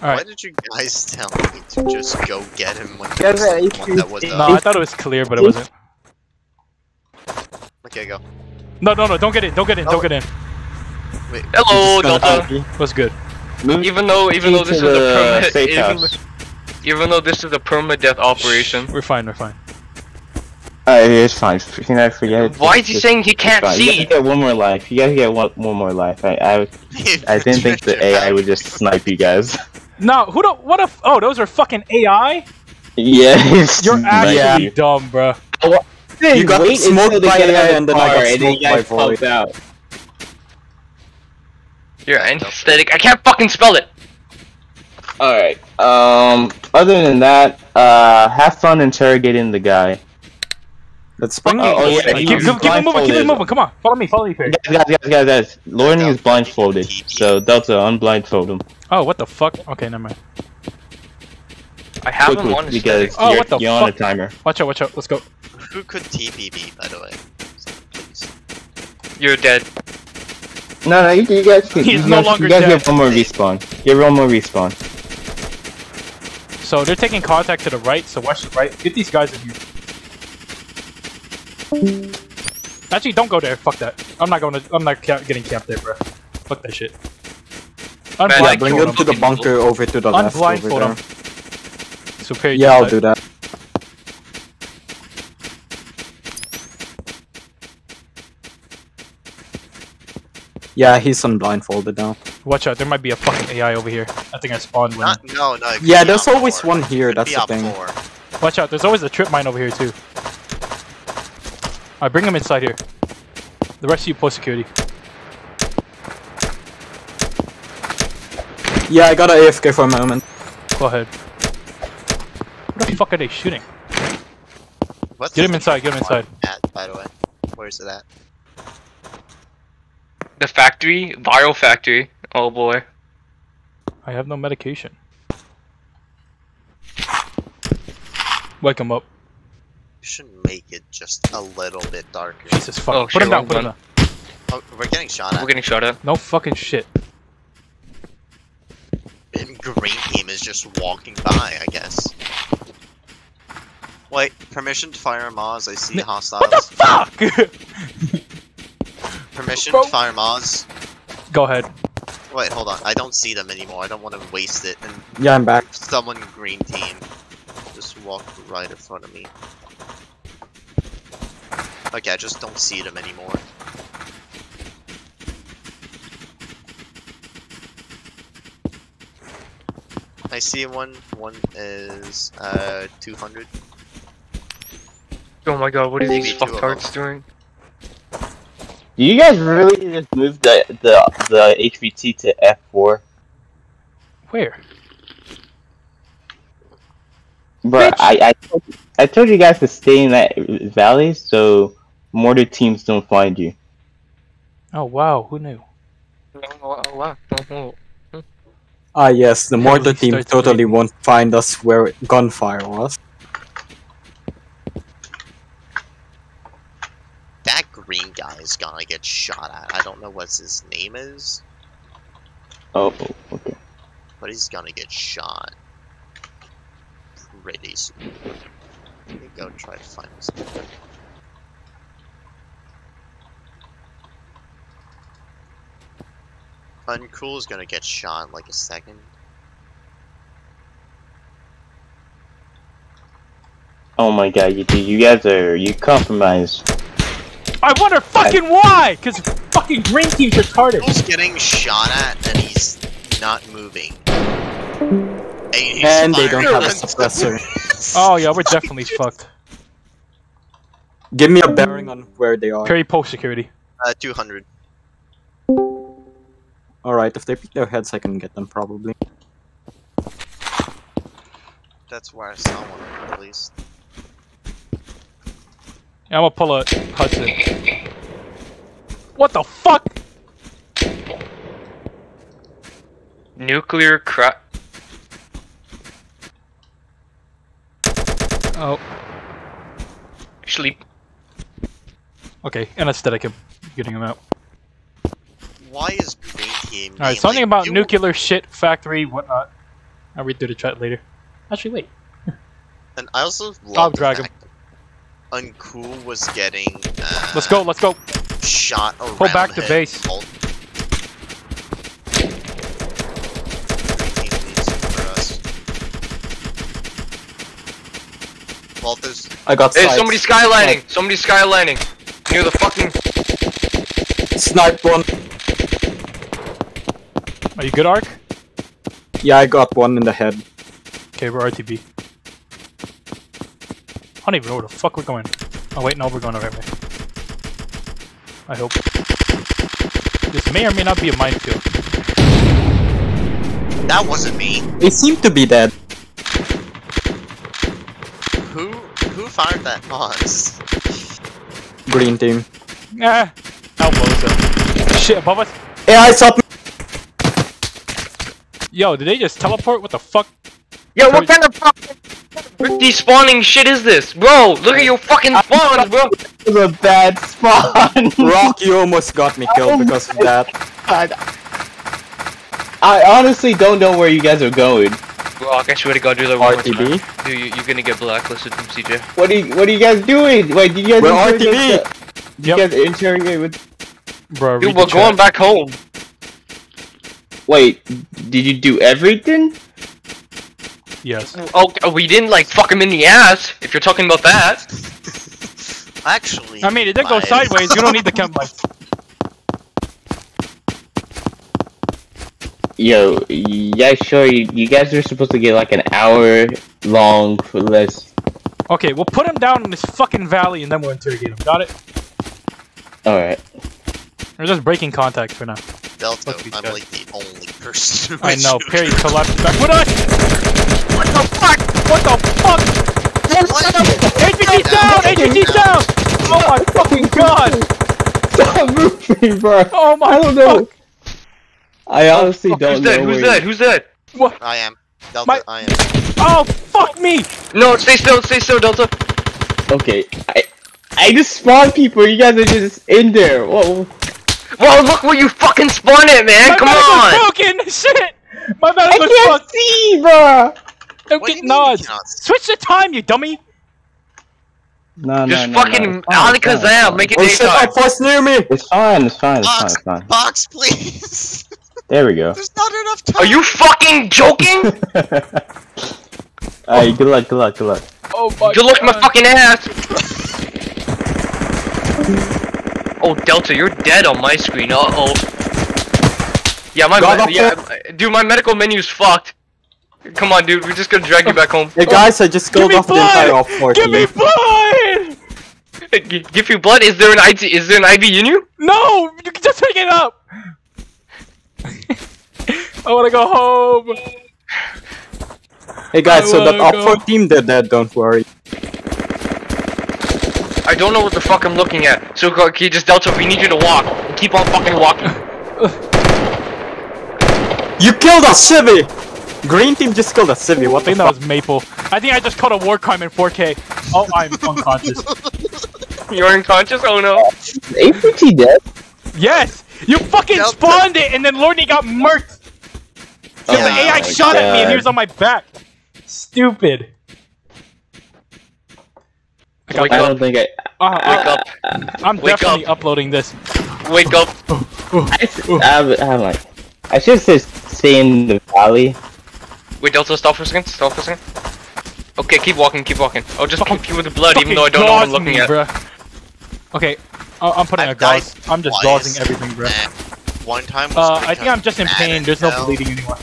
Why did you guys tell me to just go get him when he was the one that was uh, No. I thought it was clear, but it wasn't. Okay, go. No, no, no, don't get in, don't get in, don't Oh. get in. Hello, Delta. What's good? Move Even though, even though this is a the safe even, house. even though this is a permadeath operation. We're fine, we're fine. Alright, it's fine. You know, forget. Why is he saying he can't see? You see? guys get one more life. You guys get one, one more life. I, I, I didn't think the AI would just snipe you guys. No, who the, what if, oh, those are fucking AI? yeah, You're actually actually. dumb, bruh. You got smoked by AI and then I got smoked by Void. out. You're anesthetic. I can't fucking spell it. Alright. Um. Other than that, uh, have fun interrogating the guy. Let's bring Oh, oh, yeah, keep, he keep, keep it moving, keep it moving. Come on, follow me, follow me, Perry. Guys, guys, guys, guys, guys. Learning is blindfolded, so Delta unblindfold him Oh, what the fuck? Okay, never mind. I have him quickly on because Oh, you're, what the you're on a timer. Watch out, watch out. Let's go. Who could TP me, by the way? You're dead. No, no, you, you guys. can- He's you no guys, longer You guys dead. get one more respawn. Get one more respawn. So they're taking contact to the right, so watch the right. Get these guys in here. Actually, don't go there. Fuck that. I'm not going to. I'm not ca- getting camped there, bro. Fuck that shit. Man, Yeah, bring them to the bunker over to the left. Unblindfold over him. there. So Perry, Yeah, I'll do that. Yeah, he's unblindfolded now. Watch out, there might be a fucking AI over here. I think I spawned one. Not, no, no. Yeah, there's always four. one here, that's the thing. four. Watch out, there's always a trip mine over here too. Alright, bring him inside here. The rest of you post security. Yeah, I got a AFK for a moment. Go ahead. What the fuck are they shooting? What's Get him inside, get him inside. At, by the way, where's it at? The factory, viral factory. Oh boy. I have no medication. Wake him up. You should make it just a little bit darker. Jesus fuck. Oh, put shit, him down, wrong put him down. Oh, we're getting shot at. We're getting shot at. No fucking shit. And green team is just walking by, I guess. Wait, permission to fire MAAWS. I see N- hostiles. What the fuck? Permission Bro. to fire MAAWS. Go ahead. Wait, hold on. I don't see them anymore. I don't want to waste it. And Yeah, I'm back. someone green team just walked right in front of me. Okay, I just don't see them anymore. I see one. One is uh 200. Oh my god, what are these Maybe two fucktards doing? Do you guys really just move the the the HVT to F4? Where? But I I told, I told you guys to stay in that valley so mortar teams don't find you. Oh wow, who knew? Wow. Ah, yes, the mortar we team totally won't find us where gunfire was. That green guy is gonna get shot at. I don't know what his name is, Oh, okay. but he's gonna get shot pretty soon. Let me go try to find this. Uncool is gonna get shot in like a second. Oh my god, you you guys are you compromised. I wonder fucking why! Cause fucking green team's retarded. He's getting shot at and he's not moving. And, he's And they don't have a suppressor. Oh yeah, we're definitely fucked. Give me a bearing on where they are. Perry post security. Uh, 200. Alright, if they pick their heads, I can get them probably. That's where I saw one, at least. Yeah, I'm gonna pull a Hudson. What the fuck? Nuclear crap. Oh, Sleep. okay. Anesthetic him. Getting him out. Why is Green Team Alright, being something about you- nuclear shit, factory, whatnot. I'll read through the chat later. Actually, wait. And I also love I'll the drag him. fact that Uncool was getting uh, Let's go, let's go. shot around Pull back to base. Mul- Green Team needs for us. Well, there's I got Hey, sights. somebody's skylining! Somebody skylining! Near the fucking. Snipe one. Are you good, Ark? Yeah, I got one in the head. Okay, we're RTB. I don't even know where the fuck we're going. Oh wait, no, we're going the right way. I hope. This may or may not be a minefield. that wasn't me. They seem to be dead. Who who fired that MAAWS? Green team. Ah! Elbows up. Shit, above us. Hey, I saw Yo, did they just teleport? What the fuck? Yo, what kind of fucking despawning shit is this? Bro, look at your fucking spawns, bro! It was a bad spawn. Rock, you almost got me killed oh because of that. God. I honestly don't know where you guys are going. Rock, I swear to God, do that one more time. RTB. Dude, you, you're gonna get blacklisted from CJ. What are you, what are you guys doing? Wait, did you guys We're interrogate RTB. the- Did you guys interrogate with? Bro, Dude, we're going chat. back home. Wait, did you do everything? Yes. Oh, oh, we didn't like fuck him in the ass. If you're talking about that. Actually, I mean, it did go my- sideways. You don't need the chem lights. Yo, yeah, sure. You, you guys are supposed to get like an hour long for list. Okay, we'll put him down in this fucking valley and then we'll interrogate him. Got it? All right. We're just breaking contact for now. Delta, I'm guys. like the only person. who I know. shoot. Perry collapsed back with us. What the fuck? What the fuck? What? HVT down! HVT down! Oh my fucking god! Stop moving, bro. Oh my I don't know. fuck! I honestly Who's don't that? know. Who's where that? Who's that? I am. Delta, My- I am. Oh fuck me! No, stay still, stay still, Delta. you- Okay, I I just spawned people. You guys are just in there. Whoa. Well, look where you fucking spawned it, man. My Come medical's on. broken! Shit! My I medical's can't fucked! see, bro. Don't What get you mean you nods! Switch the time, you dummy! No, no, Just no, fucking no. It's fine, it's fine, it's Alakazam, fine. make it Oh shit, daytime. that force near me! It's fine. It's fine. It's fine. Box, It's fine. box, please. There we go. There's not enough time. Are you fucking joking? Alright, good luck. Good luck. Good luck. Oh my Good luck, my fucking ass. Oh, Delta, you're dead on my screen. Uh oh. Yeah, my God, me- up yeah, dude, my medical menu's fucked. Come on, dude, we're just gonna drag you back home. Hey guys, I just killed me off the entire blood! OPFOR Give me team. blood! G- Give you blood? Is there an IV? Is there an IV in you? No! You can just pick it up! I wanna go home! Hey guys, I so that wanna op go. 4 team, they're dead, don't worry. I don't know what the fuck I'm looking at. So, go- okay, just Delta, we need you to walk. Keep on fucking walking. You killed a civvy! Green team just killed a civvy, what I the think that was Maple. I think I just caught a war crime in 4K. Oh, I'm unconscious. You're unconscious? Oh no. APT dead. Yes! You fucking Delta. spawned it and then Lordy got murked! Oh Because the AI my shot at me and he was on my back. Stupid. Wake I up. don't think I. Uh, Wake uh, up. I'm Wake definitely up. uploading this. Wake up. I, s- I'm, I'm like, I should say stay in the valley. Wait, Delta, stop for a second. Stop for a second. Okay, keep walking, keep walking. I'll just Fucking- keep you with the blood, even though I don't know what I'm looking me, at. Bruh. Okay, I- I'm putting I've a gauze. I'm just twice. gauzing everything, bro. One time was Uh, I think I'm just in pain. as There's no bleeding anymore.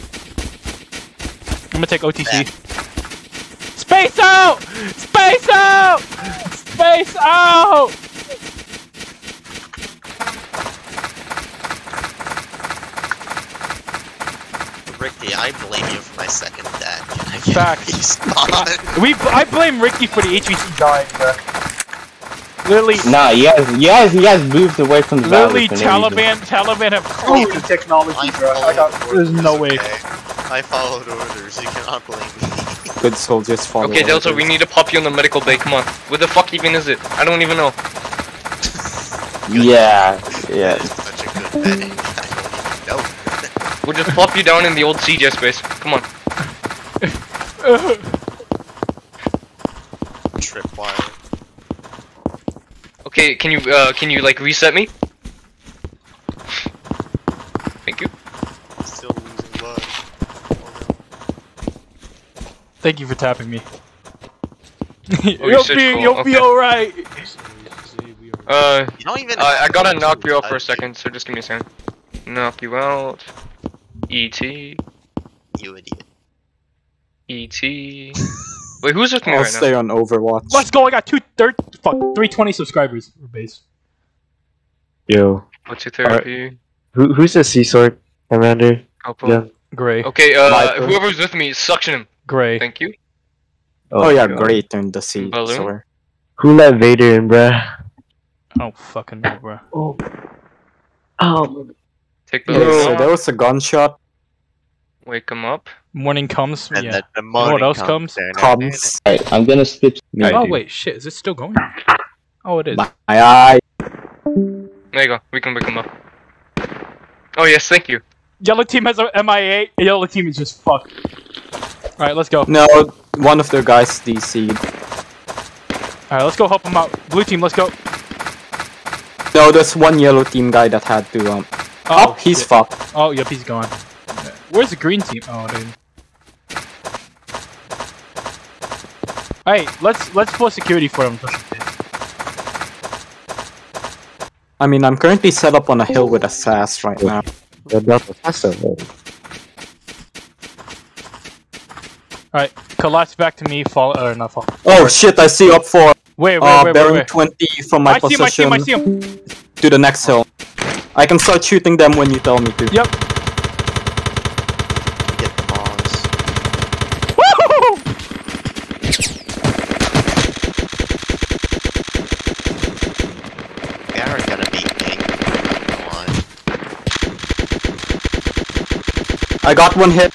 I'm gonna take OTC. Space out! Space out! Space out! Rickty, I blame you for my second death. Can I get Facts. respawn? We, I blame Rickty for the HVT dying, bruh. Literally, Nah, you guys, you guys, you guys moved away from the literally valley. for. Taliban, Taliban have crazy technology, I bruh. I got, there's orders, no way. okay? I followed orders. You cannot blame me. Good soldiers follow Okay, Delta, we need to pop you on the medical bay. Come on. Where the fuck even is it? I don't even know. Yeah, yeah. is such a good thing. I don't even know. We'll just plop you down in the old CJ space. Come on. Tripwire. Okay, can you uh can you like reset me? Thank you. Still losing blood. Oh Thank you for tapping me. Oh, you you'll said be, cool, you'll be alright. Uh. You don't even. I, I gotta knock you out for a second, so just give me a second. Knock you out. E E.T. You idiot. E.T. Wait, who's with me I'll right now? stay on Overwatch. Let's go. I got two third, fuck, 320 subscribers for base. Yo, What's your therapy? who who's the sea sword commander? Couple. Yeah. Gray, Okay, uh, Viper. whoever's with me, suction him. Gray. Thank you. Oh, oh yeah, God. great turned the sea Balloon? sword. Who let Vader in, bruh? Oh fucking no, bro. Oh. Oh. Take the Okay, balloon so off, there was a gunshot. Wake him up. Morning comes. And yeah. then the know what else comes? Comes. Alright, I'm gonna switch. oh wait, shit. Is it still going? Oh, it is. My eye. There you go. We can wake him up. Oh yes, thank you. Yellow team has a MIA. Yellow team is just fucked. All right, let's go. No, one of their guys DC'd. All right, let's go help them out. Blue team, let's go. No, there's one yellow team guy that had to, um... Oh, he's shit. fucked. Oh, yep, he's gone. Where's the green team? Oh, dude. Hey, let's let's pull security for him. just in case. I mean, I'm currently set up on a hill with a SAS right now. The Delta Tesla. Alright, collapse back to me, fall, or not fall. Oh shit, I see OPFOR. Wait, wait, Uh, wait, wait, bearing wait. 20 from my I see him, I see position him, I see him! to the next hill. I can start shooting them when you tell me to. Yep. Get the bombs. Woo! They are gonna be angry. Come on. I got one hit.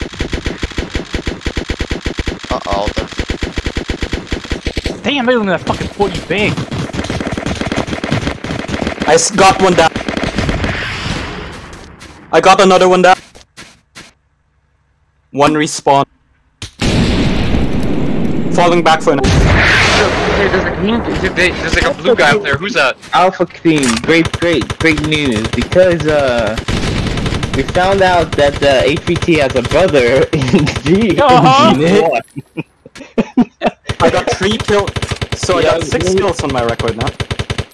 Uh oh, they're Damn, they're in that fucking 40 bang. I s- got one down. I got another one down. One respawn. Falling back for an. There's like, there's like a blue guy up there. Who's that? Alpha Team, great, great, great news because uh, we found out that the HVT has a brother in G. Uh-huh. G1. I got three kills. So I got six really- kills on my record now.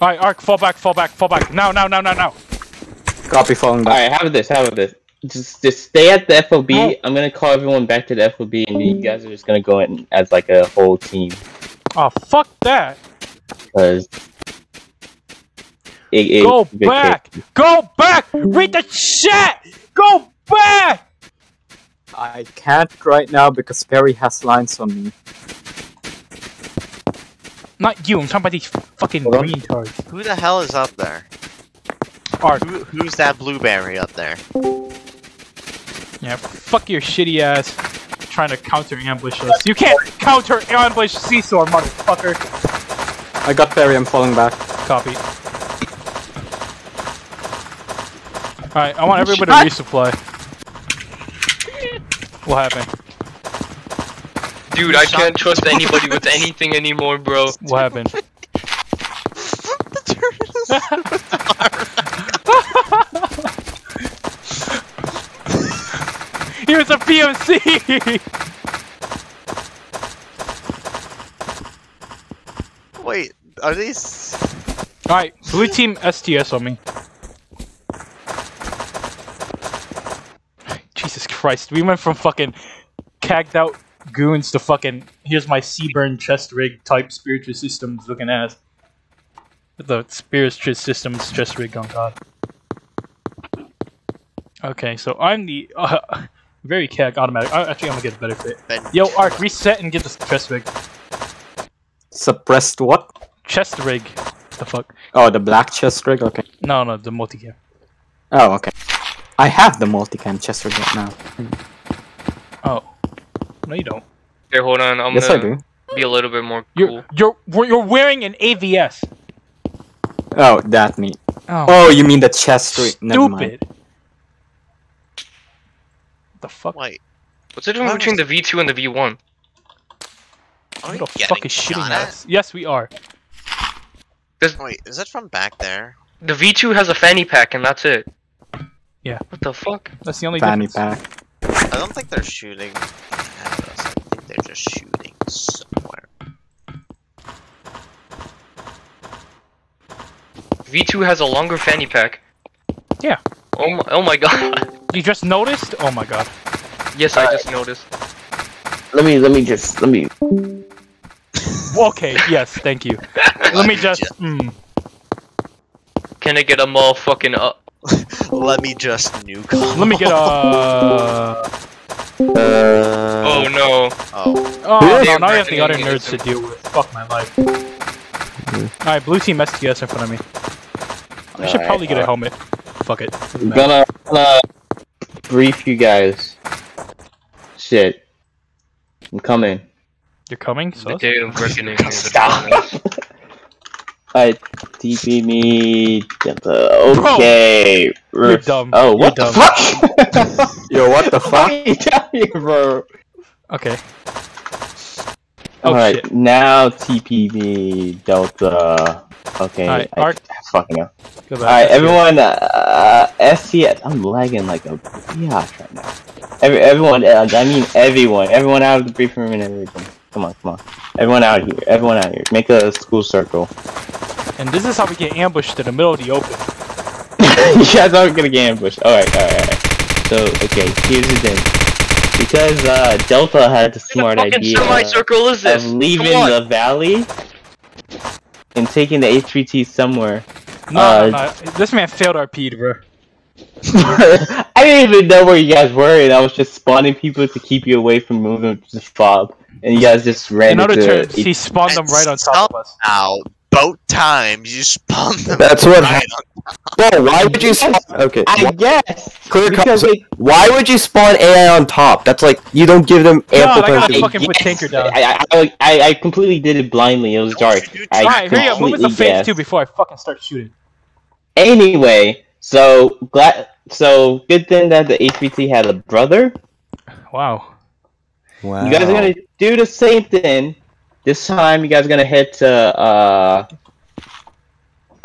Alright, Ark, fall back, fall back, fall back. Now, now, now, now, now. Copy falling back. Alright, have this, have this. Just, just stay at the FOB. I'm gonna call everyone back to the FOB, and you guys are just gonna go in as like a whole team Oh, fuck that. because it, it, Go it- back! Go back! Read the chat! Go back! I can't right now because Perry has lines on me. Not you, I'm talking about these fucking Hold green tards. Who the hell is up there? Ark, Who, who's that blueberry up there? yeah, fuck your shitty ass trying to counter ambush us. You can't counter ambush Seesaw, motherfucker! I got Perry, I'm falling back. Copy. Alright, I want everybody to resupply. What happened? Dude, I can't trust anybody with anything anymore, bro. What happened? the terminus He was a PMC! Wait, are these? Alright, blue team STS on me. Jesus Christ, we went from fucking cagged out goons to fucking here's my Seaburn chest rig type Spiritus Systems looking ass. The Spiritus Systems chest rig on god. Okay, so I'm the uh, very cag automatic. Uh, actually, I'm gonna get a better fit. Yo, Ark, reset and get this chest rig. Suppressed what? Chest rig. The fuck? Oh, the black chest rig? Okay. No, no, the multi-cam. Oh, okay. I have the multi multicam chest rig right now. Oh. No, you don't. Here, hold on. I'm yes, gonna do. be a little bit more You're cool. you're we're- you're wearing an AVS. Oh, that me. Oh, Oh, you mean the chest rig? Never mind. stupid. The fuck? Wait, What's the difference between the V2 and the V1? are Who we the getting fuck is shooting at at? us? Yes, we are. Wait, is that from back there? The V2 has a fanny pack and that's it. Yeah. What the fuck? That's the only Fanny difference. pack. I don't think they're shooting at us. I think they're just shooting somewhere. V2 has a longer fanny pack. Yeah. Oh my, oh my god. You just noticed? Oh my god. yes, I just noticed. Let me, let me just, let me. Okay. Yes. Thank you. Let me just. Mm, Can I get a motherfucking uh Let me just nuke. them. let me get a. Uh... Uh, Oh no. Oh, Oh no! Damn, Now I have the other nerds to deal with. Fuck my life. All right, blue team STS in front of me. I should Alright, probably get a helmet. Fuck it. I'm gonna, gonna brief you guys. Shit. I'm coming. You're coming, The so. day of reckoning is Stop. Upon us. Alright, TP me. Delta. Okay. You're dumb. Oh, You're what dumb. the fuck? Yo, what the What fuck? are you telling me, bro? Okay. Oh Alright, shit. now TPV Delta. Okay. Alright, I, Arc- fucking know. Alright, everyone, uh, STS. I'm lagging like a biatch right now. Every, everyone, uh, I mean everyone. Everyone out of the briefing room and everything. Come on, come on. Everyone out here. Everyone out here. Make a school circle. And this is how we get ambushed in the middle of the open. you guys aren't gonna get ambushed. Alright, alright, alright. So, okay, here's the thing. Because uh, Delta had the smart fucking idea semicircle is this? of leaving the valley and taking the HVT somewhere. No, Uh, no, no. This man failed RP, bro. I didn't even know where you guys were, and I was just spawning people to keep you away from moving to the fob, and you guys just ran In other into terms, he spawned them right on top of us. Now, both times you spawned them. That's what right happened. Bro, why would you spawn? Okay, I wh- guess clear because cut. they- Why would you spawn AI on top? That's like you don't give them No, ample I time gotta to. fucking put Yes. Tinker down. I, I, I, I completely did it blindly. It was dark. I Alright, here you go. Move it to completely phase guessed. two before I fucking start shooting. Anyway, so glad. So good thing that the HVT had a brother. Wow. Wow. You guys are gonna do the same thing. This time, you guys are gonna hit to uh,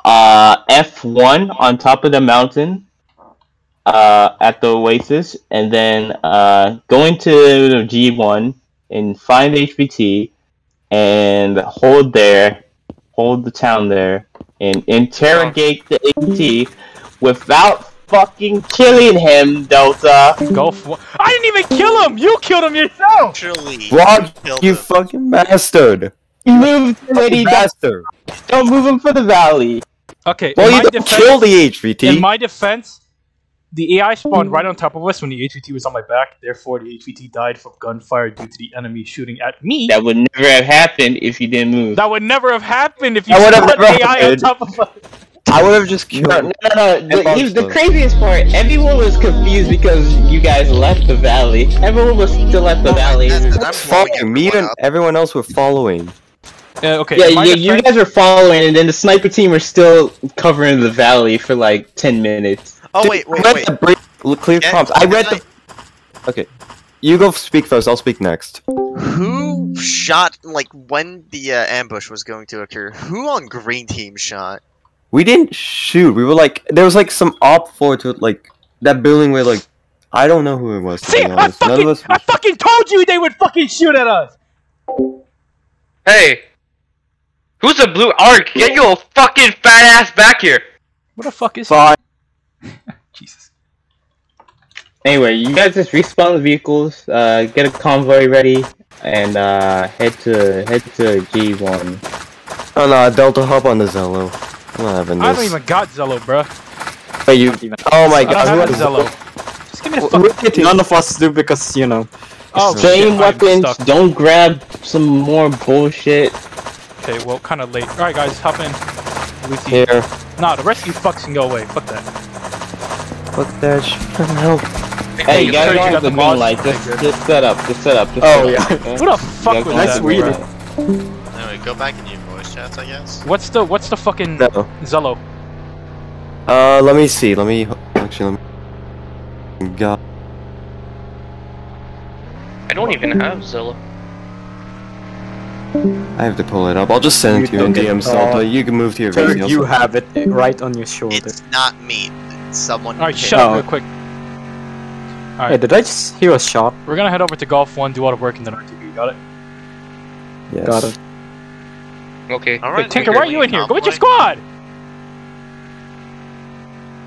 uh, F1 on top of the mountain uh, at the Oasis, and then uh, go into G1 and find HVT and hold there, hold the town there, and interrogate the HVT without fucking killing him, Delta. Go for. I didn't even kill him. You killed him yourself. Actually, Rod, killed you him. fucking bastard! You moved already. You Don't, bastard! don't move him for the valley. Okay. Well, in you my don't defense, kill the HVT. in my defense, the AI spawned right on top of us when the HVT was on my back. Therefore, the HVT died from gunfire due to the enemy shooting at me. That would never have happened if you didn't move. That would never have happened if you That would have spawned never AI on top of us. I would have just killed. No, no, no. no. The, he- the craziest part, everyone was confused because you guys left the valley. Everyone was still at the Oh valley. goodness, I'm Fuck. Me and everyone else were following. Yeah, okay. Yeah, in yeah, you guys were following, and then the sniper team were still covering the valley for like ten minutes. Oh Dude, wait, wait, read wait. the brief, l- clear Yeah, prompts. I read can the. Okay, you go speak first. I'll speak next. Who shot like when the uh, ambush was going to occur? Who on green team shot? We didn't shoot. We were like, there was like some OPFOR to it, like that building where like, I don't know who it was. To See, be I honest, none fucking, of us. I fucking told you they would fucking shoot at us. Hey, who's the blue arc? Get your fucking fat ass back here. What the fuck is? Fine. Jesus. Anyway, you guys just respawn the vehicles, uh, get a convoy ready, and uh, head to head to G one. Oh no, Delta hop on the Zello. I'm not having this. I don't even got Zello, bro. But you, Oh my I don't god, have who a is Zello. Just give me the w- fucking. none of us do because you know. Oh, Same shit, weapons. Don't grab some more bullshit. Okay, well, kind of late. All right, guys, hop in. Lucy. here? Nah, the rest of you fucks can go away. Fuck that. Fuck that shit. Help. Hey, you guys Sure, don't got have the the green light. Just, just set up. Just set up. Just Oh, set up, yeah. okay? Who the fuck Yeah, was nice that? reading. bro? Anyway, go back in your voice I guess. What's the what's the fucking No. Zello? Uh, let me see. Let me actually. Let me. God. I don't even have Zello. I have to pull it up. I'll just send it to you in You DM don't- You can move to your Sir, video. you have it right on your shoulder. It's not me. It's someone. All right, who shut up Oh. real quick. All Hey, did I just hear a shot? we're gonna head over to Golf One, do all the work, and then RTB. Got it? Yes. Got it. Okay. All Hey, right, Tinker, Tinker, why are you in here? Go with your squad.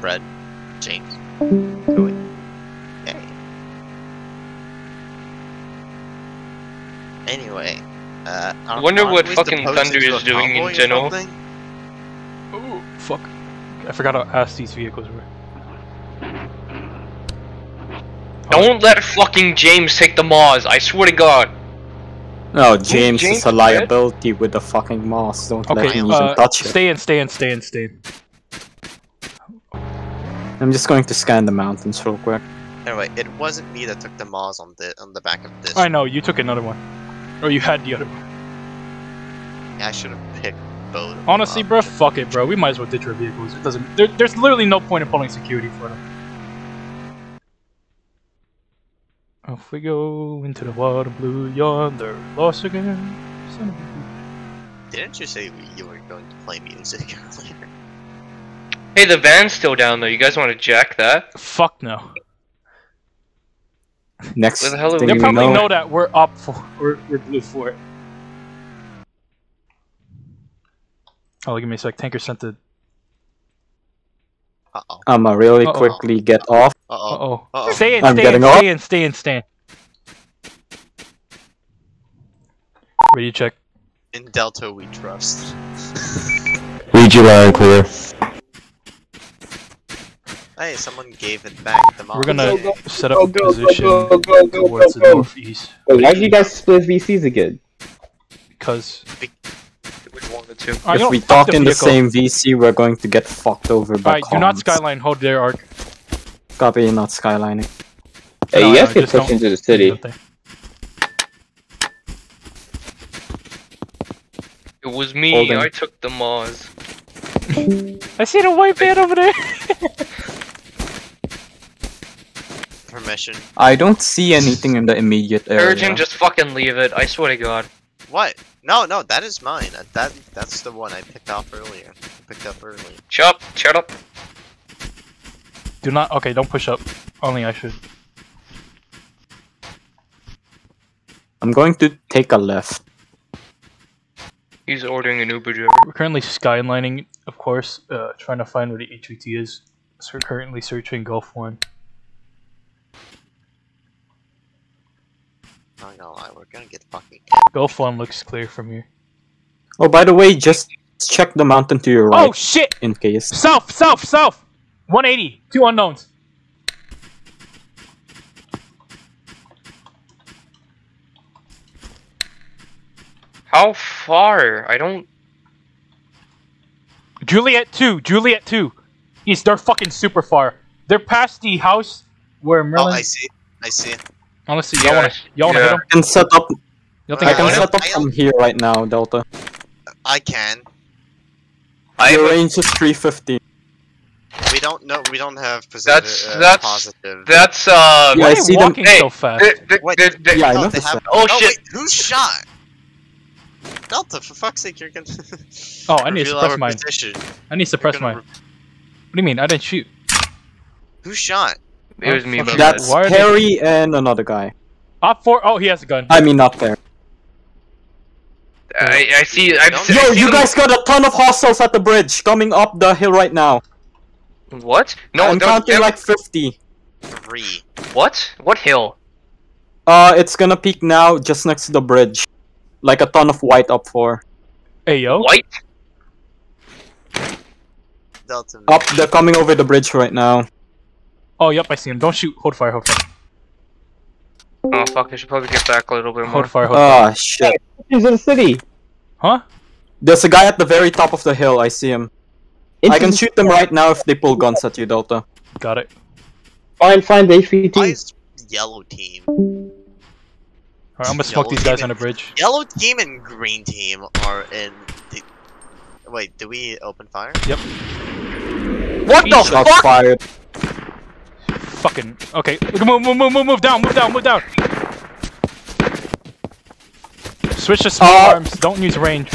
Fred, James, Joey. Hey. Anyway, uh, aren't- Wonder what fucking Thunder is doing in general. Oh, fuck. I forgot to ask these vehicles were. Don't let fucking James take the MAAWS. I swear to God. No, James, James is a Red? liability with the fucking mask. Don't let him uh, even touch it. stay in, stay in, stay in, stay in. I'm just going to scan the mountains real quick. Anyway, it wasn't me that took the MAAWS on the on the back of this. I know you took another one, or you had the other one. I should have picked both. Honestly, bro, fuck it, bro. We might as well ditch our vehicles. It doesn't. There, there's literally no point in pulling security for them. Off we go into the water blue yonder, lost again. Son of a Didn't you say you were going to play music earlier? Hey, the van's still down there. You guys want to jack that? Fuck no. Next Where the hell are thing we- They you probably know, know that we're up for, we're, we're blue for it. Oh, give me a sec. Tanker sent the. Uh oh. I'ma really Uh-oh. quickly get off. Uh oh. Uh oh. Uh -oh. Stay in, I'm getting in, off. stay in, stay in, stay in. Radio check. In Delta, we trust. Read you loud and clear. Hey, someone gave it back. The We're gonna go, go, set up go, go, position go, go, go, go, towards go, go. the northeast. Wait, why did you guys split VCs again? Because. Be if we talk in the same VC, we're going to get fucked over by Alright, do not skyline, hold their arc. Copy, not skylining. Hey, No, you no, guys can push into the city. It was me. Holding. I took the MAAWS. I see the white van over there. Permission. I don't see anything in the immediate area. Urgent, just fucking leave it. I swear to God. What? No, no, that is mine. That that's the one I picked off earlier. Picked up earlier. Shut up. Shut up. Do not. Okay, don't push up. Only I should. I'm going to take a left. He's ordering an Uber driver. We're currently skylining, of course, uh, trying to find where the HVT is. So we're currently searching Golf One. I'm not gonna lie, we're gonna get fucking. Golf One looks clear from here. Oh, by the way, just check the mountain to your right Oh shit! in case. South, south, south. 180. Two unknowns. How far? I don't. Juliet 2. Juliet 2. Yes, they're fucking super far. They're past the house where Merlin... Oh, Merlin. I see. I see. Honestly, y'all wanna, Yeah, y'all wanna yeah. hit him? I can set up. Y'all I think can I I can set up from here right now, Delta. I can. I Your have a- range is 350. We don't know. We don't have positive. That's- uh, that's- positive. That's uh. Yeah, Why I are you see them- walking Hey, so fast? th- th- Wait, th- th- Yeah, I Oh, noticed have- that. Oh, oh shit. wait, who shot? Delta, for fuck's sake, you're gonna. Oh, I need to suppress mine. position. I need to suppress mine. What do you mean? I didn't shoot. Who shot? It was me, Fuck my you. bad. That's Why are they- and another guy. OPFOR. Oh, he has a gun. I mean, not Perry. I, I see. I've Yo, I see you them- guys got a ton of hostiles at the bridge coming up the hill right now. What? No, I'm don't. counting like 50. Three. What? What hill? Uh, it's gonna peak now just next to the bridge. Like a ton of white OPFOR. Hey, yo. White? Delta. Up, they're coming over the bridge right now. Oh, yep, I see him. Don't shoot. Hold fire, hold fire. Oh fuck! I should probably get back a little bit more. Hold fire, hold fire. Ah, shit. He's in the city. Huh? There's a guy at the very top of the hill, I see him. I can shoot them right now if they pull guns at you, Delta. Got it. Fine, fine, the Why HVT. is yellow team? Alright, I'm gonna smoke these guys team on the bridge. Yellow team and green team are in. The... Wait, do we open fire? Yep. What the Shots fuck? fired. Fucking. Okay, move, move, move, move, move down, move down, move down. Switch to small Uh, arms. Don't use range.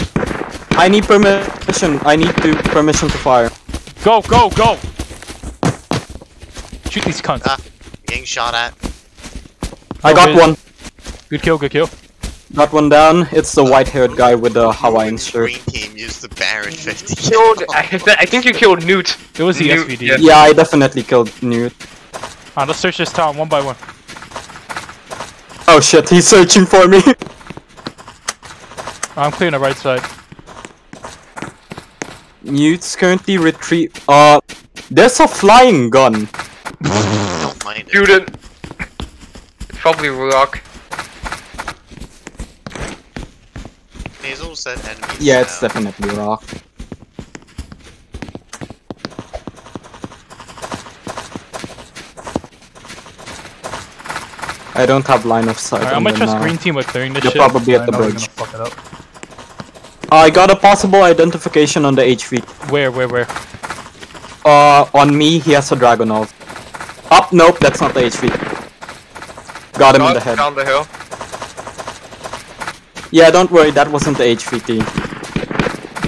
I need permission. I need to permission to fire. Go, go, go. Shoot these cunts. Ah. Getting shot at. I got Okay. one. Good kill, good kill. Got one down. It's the white-haired guy with the Hawaiian shirt. Green team used the Barrett 50. Killed. I, I think you killed Newt. It was the New- SVD. yeah. Yeah, I definitely killed Newt. Alright, let's search this town one by one. Oh shit, he's searching for me. I'm clearing the right side. Newt's currently retreat. Uh, there's a flying gun. Don't mind it. Shoot it. It's probably rock. Hazel said enemies. Yeah, it's now. definitely rock. I don't have line of sight. Alright, on I'm gonna trust now. green team with clearing this They're shit. probably at the know we're bridge. gonna fuck it up. I got a possible identification on the HV. Where, where, where? Uh, on me, he has a Dragunov. Up, nope, that's not the HV. Got him in the head. Down the hill. Yeah, don't worry, that wasn't the HVT.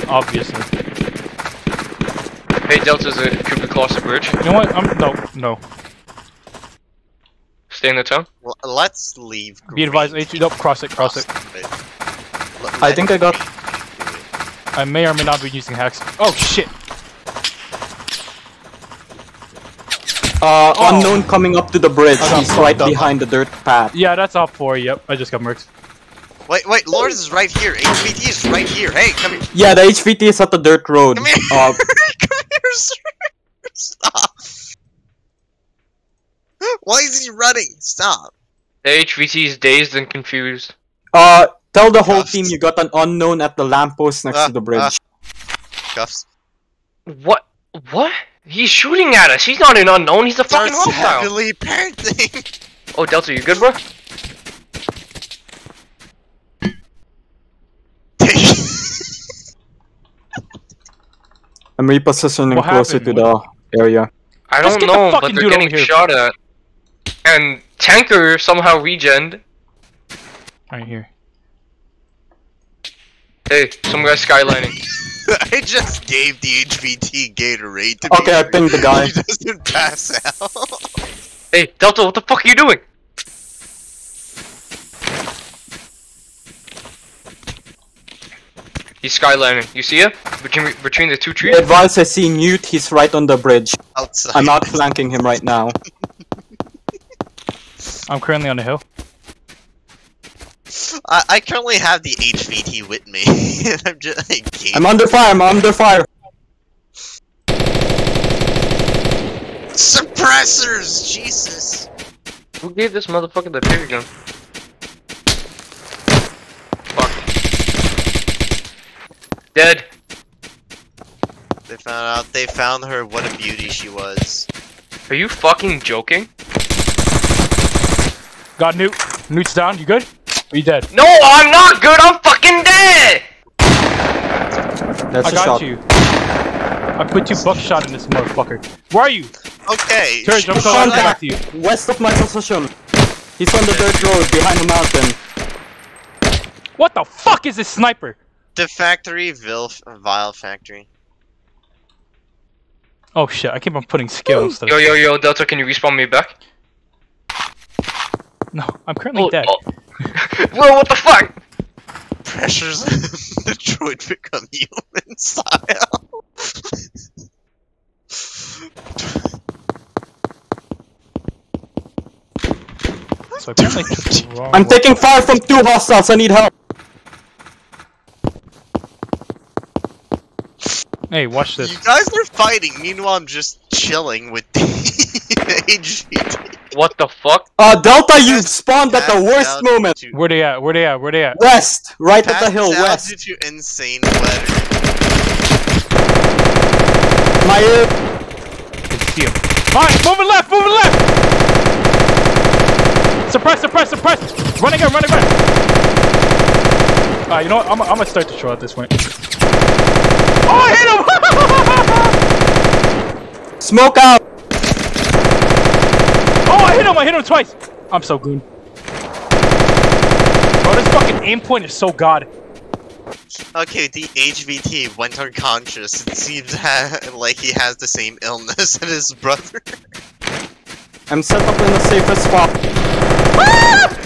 Obviously. Hey, Delta's a could we cross the bridge? You know what? I'm no, no. Stay in the town. L- let's leave. Be advised, H. Nope, cross it, cross it. Let- I think I got- green do it. I may or may not be using hacks. Oh shit! Uh, Oh. unknown coming up to the bridge. I got He's right fucked up. behind the dirt path. Yeah, that's all four. Yep, I just got murked. Wait, wait, Lord is right here. HVT is right here. Hey, come here. Yeah, the HVT is at the dirt road. Come here. Uh, come here, sir. Stop. Why is he running? Stop. The HVT is dazed and confused. uh, tell the whole Cuffed. team you got an unknown at the lamppost next Ah, to the bridge. Cuffs. What? What? He's shooting at us. He's not an unknown. He's a fucking Starts hostile. heavily parenting. Oh, Delta, you good, bro? I'm repositioning What closer happened? to the area. I don't get the know, but fucking they're getting here. shot at. And Tanker somehow regened. Right here. Hey, some guy skylining. I just gave the HVT Gatorade to Okay, I me. pinged the guy. He doesn't pass out. Hey, Delta, what the fuck are you doing? He's skylining. You see him? Between between the two trees? Advice I see Newt, he's right on the bridge. Outside. I'm outflanking him right now. I'm currently on the hill. I, I currently have the HVT with me. I'm just like, I'm under fire, I'm under fire. suppressors. Jesus. Who gave this motherfucker the pig gun? Fuck. Dead. They found out. They found her. What a beauty she was. Are you fucking joking? Got Newt. Newt's down. You good? Are you dead? No, I'm not good. I'm fucking dead. That's I a got shot. you. I put you buckshot in this motherfucker. Where are you? Okay. Turge, I'm should coming I- back to you. West of my position. He's on the dirt road behind the mountain. What the fuck is this sniper? The factory, Vil, Vile factory. Oh shit, I keep on putting skills. Yo, yo, yo, Delta, can you respawn me back? No, I'm currently Oh, dead. oh. Bro, what the fuck? Pressures the droid become human style. So apparently I wrong I'm way. taking fire from two hostiles, I need help. Hey, watch this. You guys are fighting. Meanwhile, I'm just chilling with the HVT. What the fuck? Uh, Delta, you Pass- spawned at the worst out moment. to- Where they at? Where they at? Where they at? West, right at the hill, out west. due to insane weather. My ear. Can see him. Alright, moving left, moving left! Suppress, suppress, suppress! Running in, running in! Alright, you know what? I'm, I'm gonna start the show at this point. Oh, I hit him! Smoke out. I hit him! I hit him twice! I'm so goon. Bro, this fucking aim point is so god. Okay, the HVT went unconscious. It seems ha- like he has the same illness as his brother. I'm set up in the safest spot. Ah!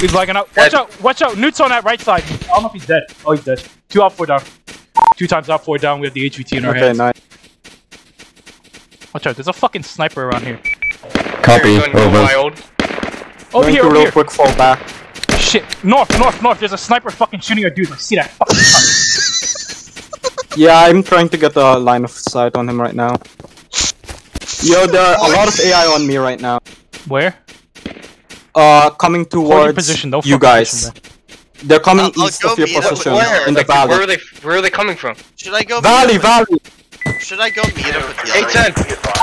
He's lagging out. Watch Dead. out, watch out. Newt's on that right side. I don't know if he's dead. Oh, he's dead. Two up, four down. Two times up, four down. We have the HVT in our Okay, hands. nice. Watch out, there's a fucking sniper around here. Copy. You're gonna go Over. wild. Over here, over real here. quick fall back. Shit. North, north, north. There's a sniper fucking shooting our dude. I see that. Fucking Yeah, I'm trying to get a line of sight on him right now. Yo, there are a lot of AI on me right now. Where? Uh, coming towards position. Don't you guys. position, They're coming I'll- I'll east of your meet up with position you. Where? in the Like, where are they? Where are they coming from? Should I go? Valley, meet valley. With, Should I go meet up with the Hey, other? ten.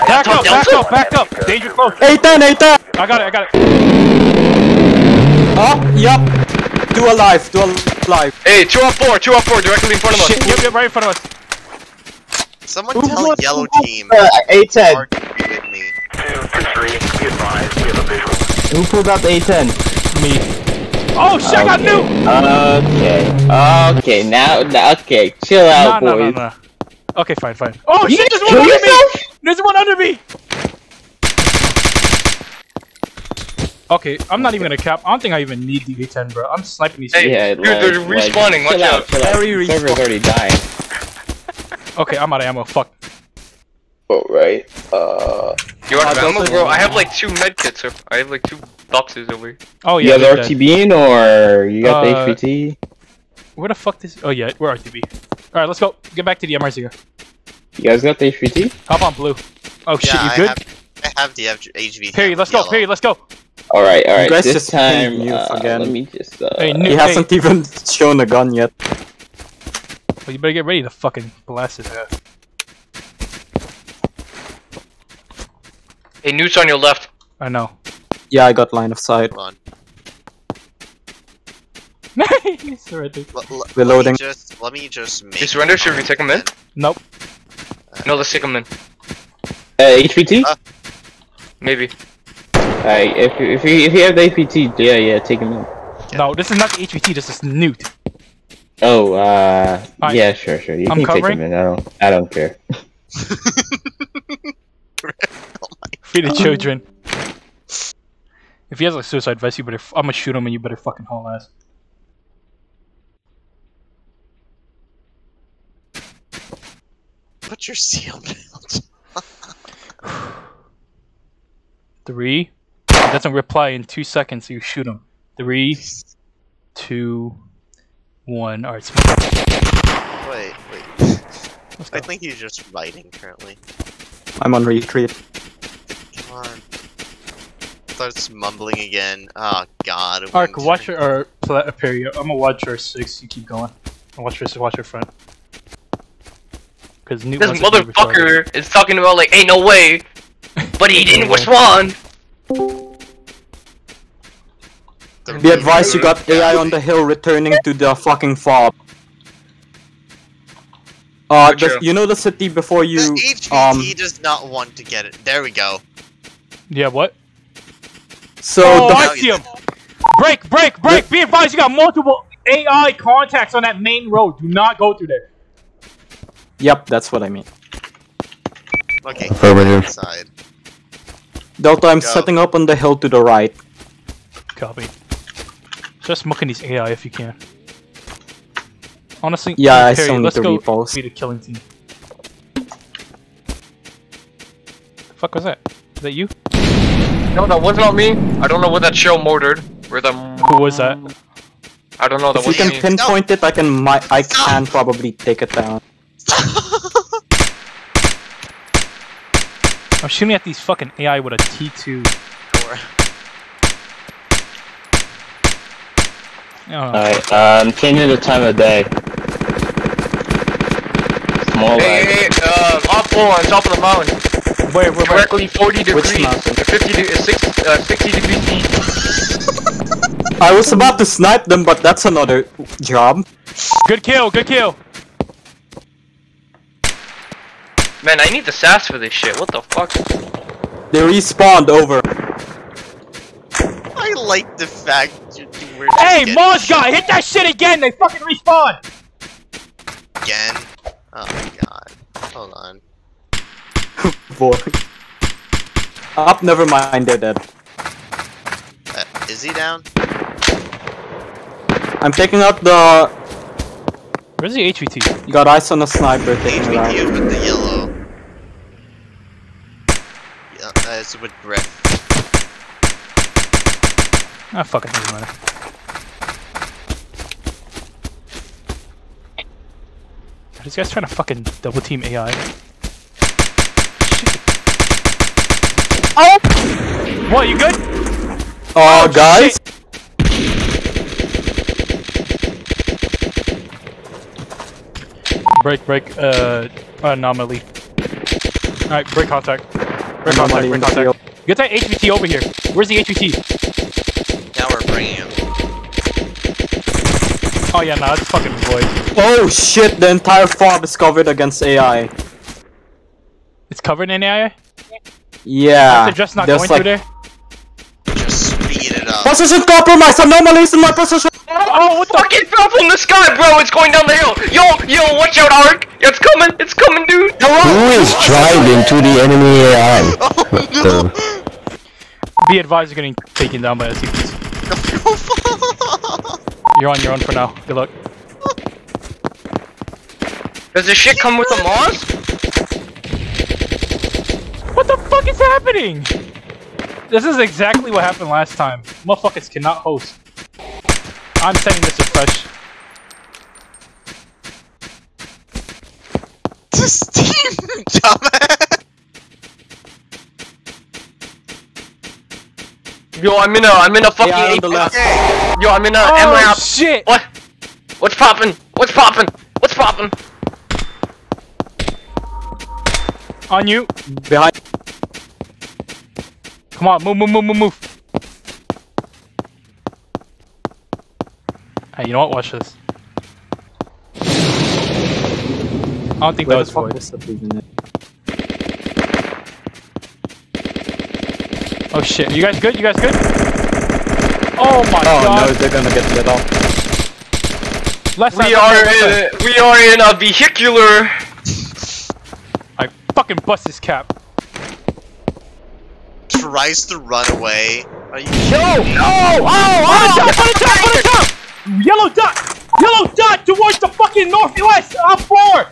Back up, back up, back up. Danger close. A10, A10. I got it, I got it. Oh, yep. Two alive, two alive. Hey, two OPFOR, two OPFOR, directly in front of us. Shit, yep, yep, right in front of us. Someone Who tell yellow team. Uh, A10. Mark to be with me. Who pulled out the A10? Me. Oh shit, I got okay. Newt! Okay. Okay. Now, now. Okay. Chill out, No, no, no, boys. no. Okay, fine, fine. Oh You shit, there's one under yourself? me! There's one under me! Okay, I'm not even gonna cap. I don't think I even need the A10, bro. I'm sniping these. Hey, Yeah, dude, they're respawning, watch out. out. Out. Very Server's already dying. Okay, I'm out of ammo. Fuck. Oh right. Uh. You out of ammo, bro? I have like two medkits. Or I have like two boxes over here. Oh You yeah. have they're. RTB in or you got Uh, the HVT? Where the fuck this? Oh yeah, we're RTB. All right, let's go. Get back to the MRZ. You guys got the HVT? Hop on blue. Oh shit, yeah, you I good? have, I have the F- HVT. Period. Let's go. yellow. Period. Let's go. All right, all right. guys This just time, pinged uh, again. let me just. Uh, Hey, He new- hasn't even shown a gun yet. Well, you better get ready to fucking blast his ass. Hey, Newt's on your left. I know. Yeah, I got line of sight. Hold on. He's ready. L- l- Reloading. Let me just, let me just make. You surrender? Should we take him in? Nope. No, let's take him in. uh, HVT. Uh, Maybe. Alright, if you, if you if you have the HVT, yeah, yeah, take him in. No, this is not the HVT. This is Newt. Oh, uh, Alright. yeah, sure, sure. You I'm can covering. take him in. I don't, I don't care. Free the children. If he has like suicide vest, you better. F- I'm gonna shoot him and you better fucking haul ass. Put your seal belt. Three. He doesn't reply in two seconds, So you shoot him. Three, two, one. Alright, smoke. Wait, wait. I think he's just writing currently. I'm on retreat. Come on. Starts mumbling again. Oh god. it Ark, watch turn- your or pla- period. I'm gonna watch your six. You keep going. I'll watch your watch your front. Cause Newt This wants to motherfucker is talking about like, ain't no way, but he didn't respond. The Be advised, you got AI on the hill returning to the fucking fob. Uh, Which the, you know the city before you, The HVT um, does not want to get it. There we go. Yeah, what? so oh, the, I see him. Break, break, break. Be advised, you got multiple AI contacts on that main road. Do not go through there. Yep, that's what I mean. Okay. Affirmative. Side. Delta, I'm Go. setting up on the hill to the right. Copy. Just smoking these AI if you can. Honestly, Yeah, I Perry, still need let's to go repulse. be the killing team. The fuck was that? Is that you? No, that was not me. I don't know what that shell mortared. Where the Who was that? I don't know. That If you can me. pinpoint it, I can mi- I can probably take it down. I'm shooting at these fucking AI with a T2. Or- I don't know. Alright, um, changing the time of day. Small Hey, light. hey, hey, uh, OPFOR on top of the mountain. Wait, wait, wait. Directly 40 degrees. mountain? 50 de- uh, six, uh, 60 degrees east. I was about to snipe them, but that's another job. Good kill, good kill. Man, I need the sass for this shit. What the fuck? They respawned over. I like the fact you, you were just Hey, getting MAAWS guy, hit that shit again. They fucking respawn. again. Oh my god. Hold on. Boy. Up, never mind, they're dead. Uh, is he down? I'm taking out the. Where's the HVT? You got eyes on the sniper taking it HVT out. with the yellow. Yeah, uh, it's with Gryf. Ah, fuck it, doesn't matter. Are these guys trying to fucking double team AI? Shit. Oh! What, you good? Oh, guys! Break, break, uh, anomaly. Alright, break contact. Break Anomaly contact, in break the contact. Get that HVT over here. Where's the HVT? Now we're bringing him. Oh yeah, nah, it's fucking void. Oh shit, the entire fob is covered against AI. It's covered in AI? Yeah. They're just not there's going like, through there? Just speed it up. Position compromise! Anomalies in my position! Oh, what the? Fucking fell from the sky, bro! It's going down the hill! Yo, yo, watch out, Ark! It's coming! It's coming, dude! Who is driving to the enemy AI? Oh no! Be advised, you're getting taken down by SCPs. You're on your own for now. Good luck. Does this shit come with the MAAWS? What the fuck is happening? This is exactly what happened last time. Motherfuckers cannot host. I'm sending this to fresh. Steam, dumbass. Yo, I'm in a, I'm in a fucking Yeah, on eight. the left. Yo, I'm in a Oh MRAP. shit! What? What's poppin'? What's poppin'? What's poppin'? On you. Behind. Come on, move, move, move, move, move. Hey, you know what? Watch this. I don't think Where that was fuck void. was that even it? Oh shit! You guys good? You guys good? Oh my Oh god! Oh no, they're gonna get lit off. Left We are side, left side. in, we are in a vehicular. I fucking bust his cap. Tries to run away. Are you No! No! Oh! Oh! On the top! On the top! On the top! Yellow dot! Yellow dot towards the fucking northwest! OPFOR!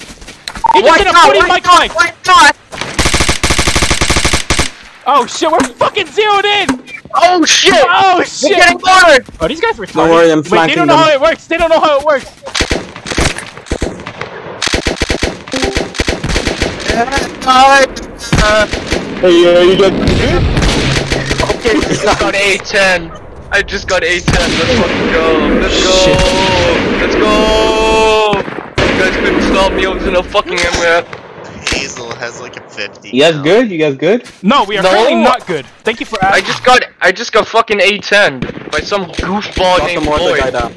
He just hit a 40 mic mic! Why? Oh shit! We're fucking zeroed in! Oh shit! Oh shit! We're shit! getting cornered! Oh, these guys retarded. Don't worry, I'm Wait, they don't know them. how it works. They don't know how it works. Uh, Hey, uh, you got okay, I just got A10. I just got A10. Let's fucking go. Let's go. Shit. Let's go. You guys couldn't stop me. I was in a fucking MRAP. Hazel has like a 50. You guys now. good? You guys good? No, we are No. currently not good. Thank you for asking. I just got I just got fucking A10 by some goofball Got the named mortar guy Lloyd. down.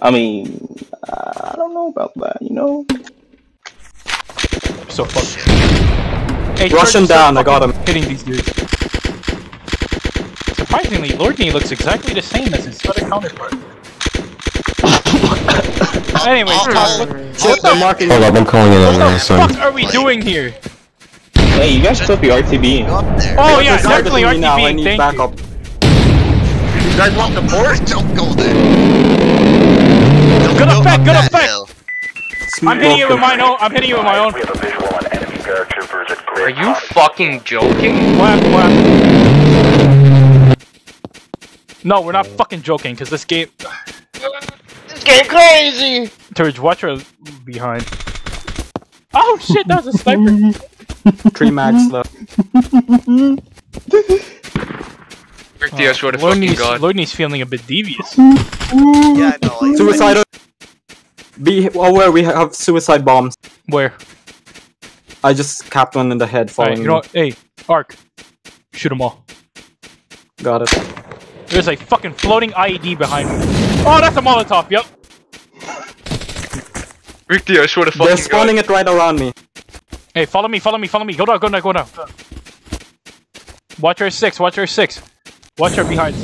I mean, I don't know about that, you know? So fucked. Shit. Hey, Rush him down, I got him. Hitting these dudes. Surprisingly, Lordney looks exactly the same as his other counterpart. Anyways, Tom, oh, what, oh, what the, marking Hold up, I'm calling it what the fuck are we doing here? Hey, you guys took the RTB. Go up. Oh yeah, They're definitely targeting me now, I RTB. need Thank backup. You guys want the port? Don't go there. Don't Good go effect, up good effect. hill. I'm hitting you with my own. I'm hitting it with my own. Are you fucking joking? Whap, whap. No, we're not fucking joking, because this game. It's getting crazy. Turge, watch her behind. Oh shit, that was a sniper. Three mags left. Rickty, I swear to fucking Lordney's, god. Lordney's feeling a bit devious. Yeah, I know. Like, Suicide. Be aware we have suicide bombs. Where? I just capped one in the head following Alright, you know what? Hey, Ark. Shoot them all. Got it. There's a fucking floating IED behind me. Oh, that's a Molotov, yep. Rickty, I swear to They're fucking god. spawning it right around me. Hey, follow me, follow me, follow me. Go down, go down, go down. Watch our six, watch our six. Watch our behind.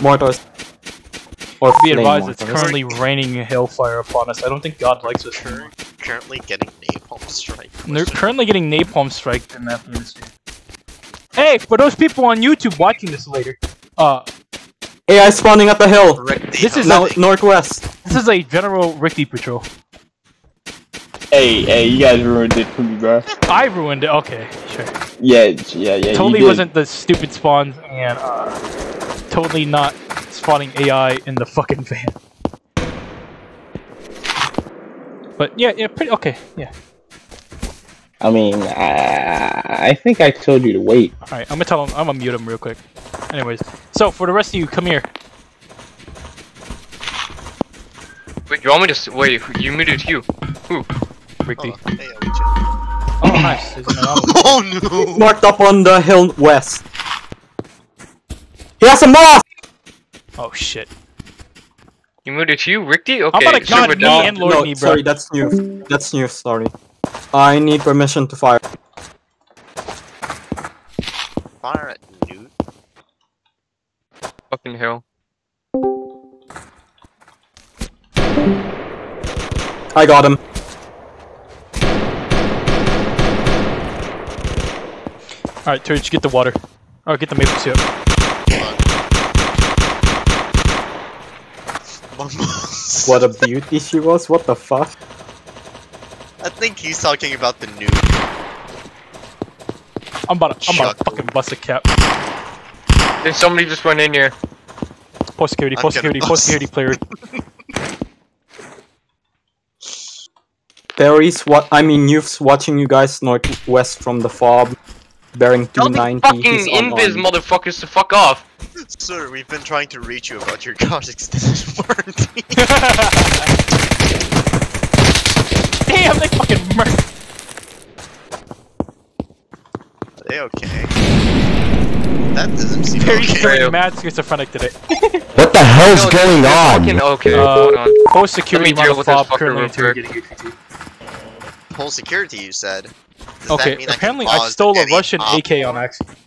Mortars. Or Be flame advised, it's currently raining hellfire upon us. I don't think God likes us. cur- currently getting napalm strike. They're currently getting napalm strike in Afghanistan. Hey, for those people on YouTube watching this later, uh, AI spawning up the hill. Rick This is No, northwest. this is a General Rickty patrol. Hey, hey, you guys ruined it for me, bro. I ruined it. Okay, sure. Yeah, yeah, yeah. totally you wasn't the stupid spawns and uh, totally not spawning AI in the fucking van. But yeah, yeah, pretty okay. Yeah. I mean, I, I think I told you to wait. All right, I'm gonna tell him. I'm gonna mute him real quick. Anyways, so for the rest of you, come here. Wait, you want me to s- wait? You muted you. Who? Rickty. Oh, hey, we just- Oh, nice. There's an anomaly. oh no! Marked up on the hill west. He has a moth! Oh shit. You muted you, Rickty? Okay. I'm gonna so me done. and Lord no, Knee, bro. sorry, that's new. That's new, sorry. I need permission to fire. Fire at Newt. Fucking hell. I got him. All right, Turge, get the water. Oh, get the maple syrup. What a beauty she was, what the fuck? I think he's talking about the Newt. I'm about to, I'm about to fucking bust a cap. Then somebody just went in here. Post security, post security, post security player. Barry's what I mean youth's watching you guys northwest from the fob. Bearing Tell the 290. fucking He's invis motherfuckers to fuck off. Sir, we've been trying to reach you about your god extended warranty. Damn, they fucking murdered. Are they okay? That doesn't seem Barry's okay. Very- feeling mad schizophrenic today. What the hell's No, going they're on? fucking- okay, Uh, hold on. Post security Let me deal with this fob fucker currently real quick. interrogating APT. Whole security, you said. Does that Okay, mean I apparently I pause stole a Russian AK on accident.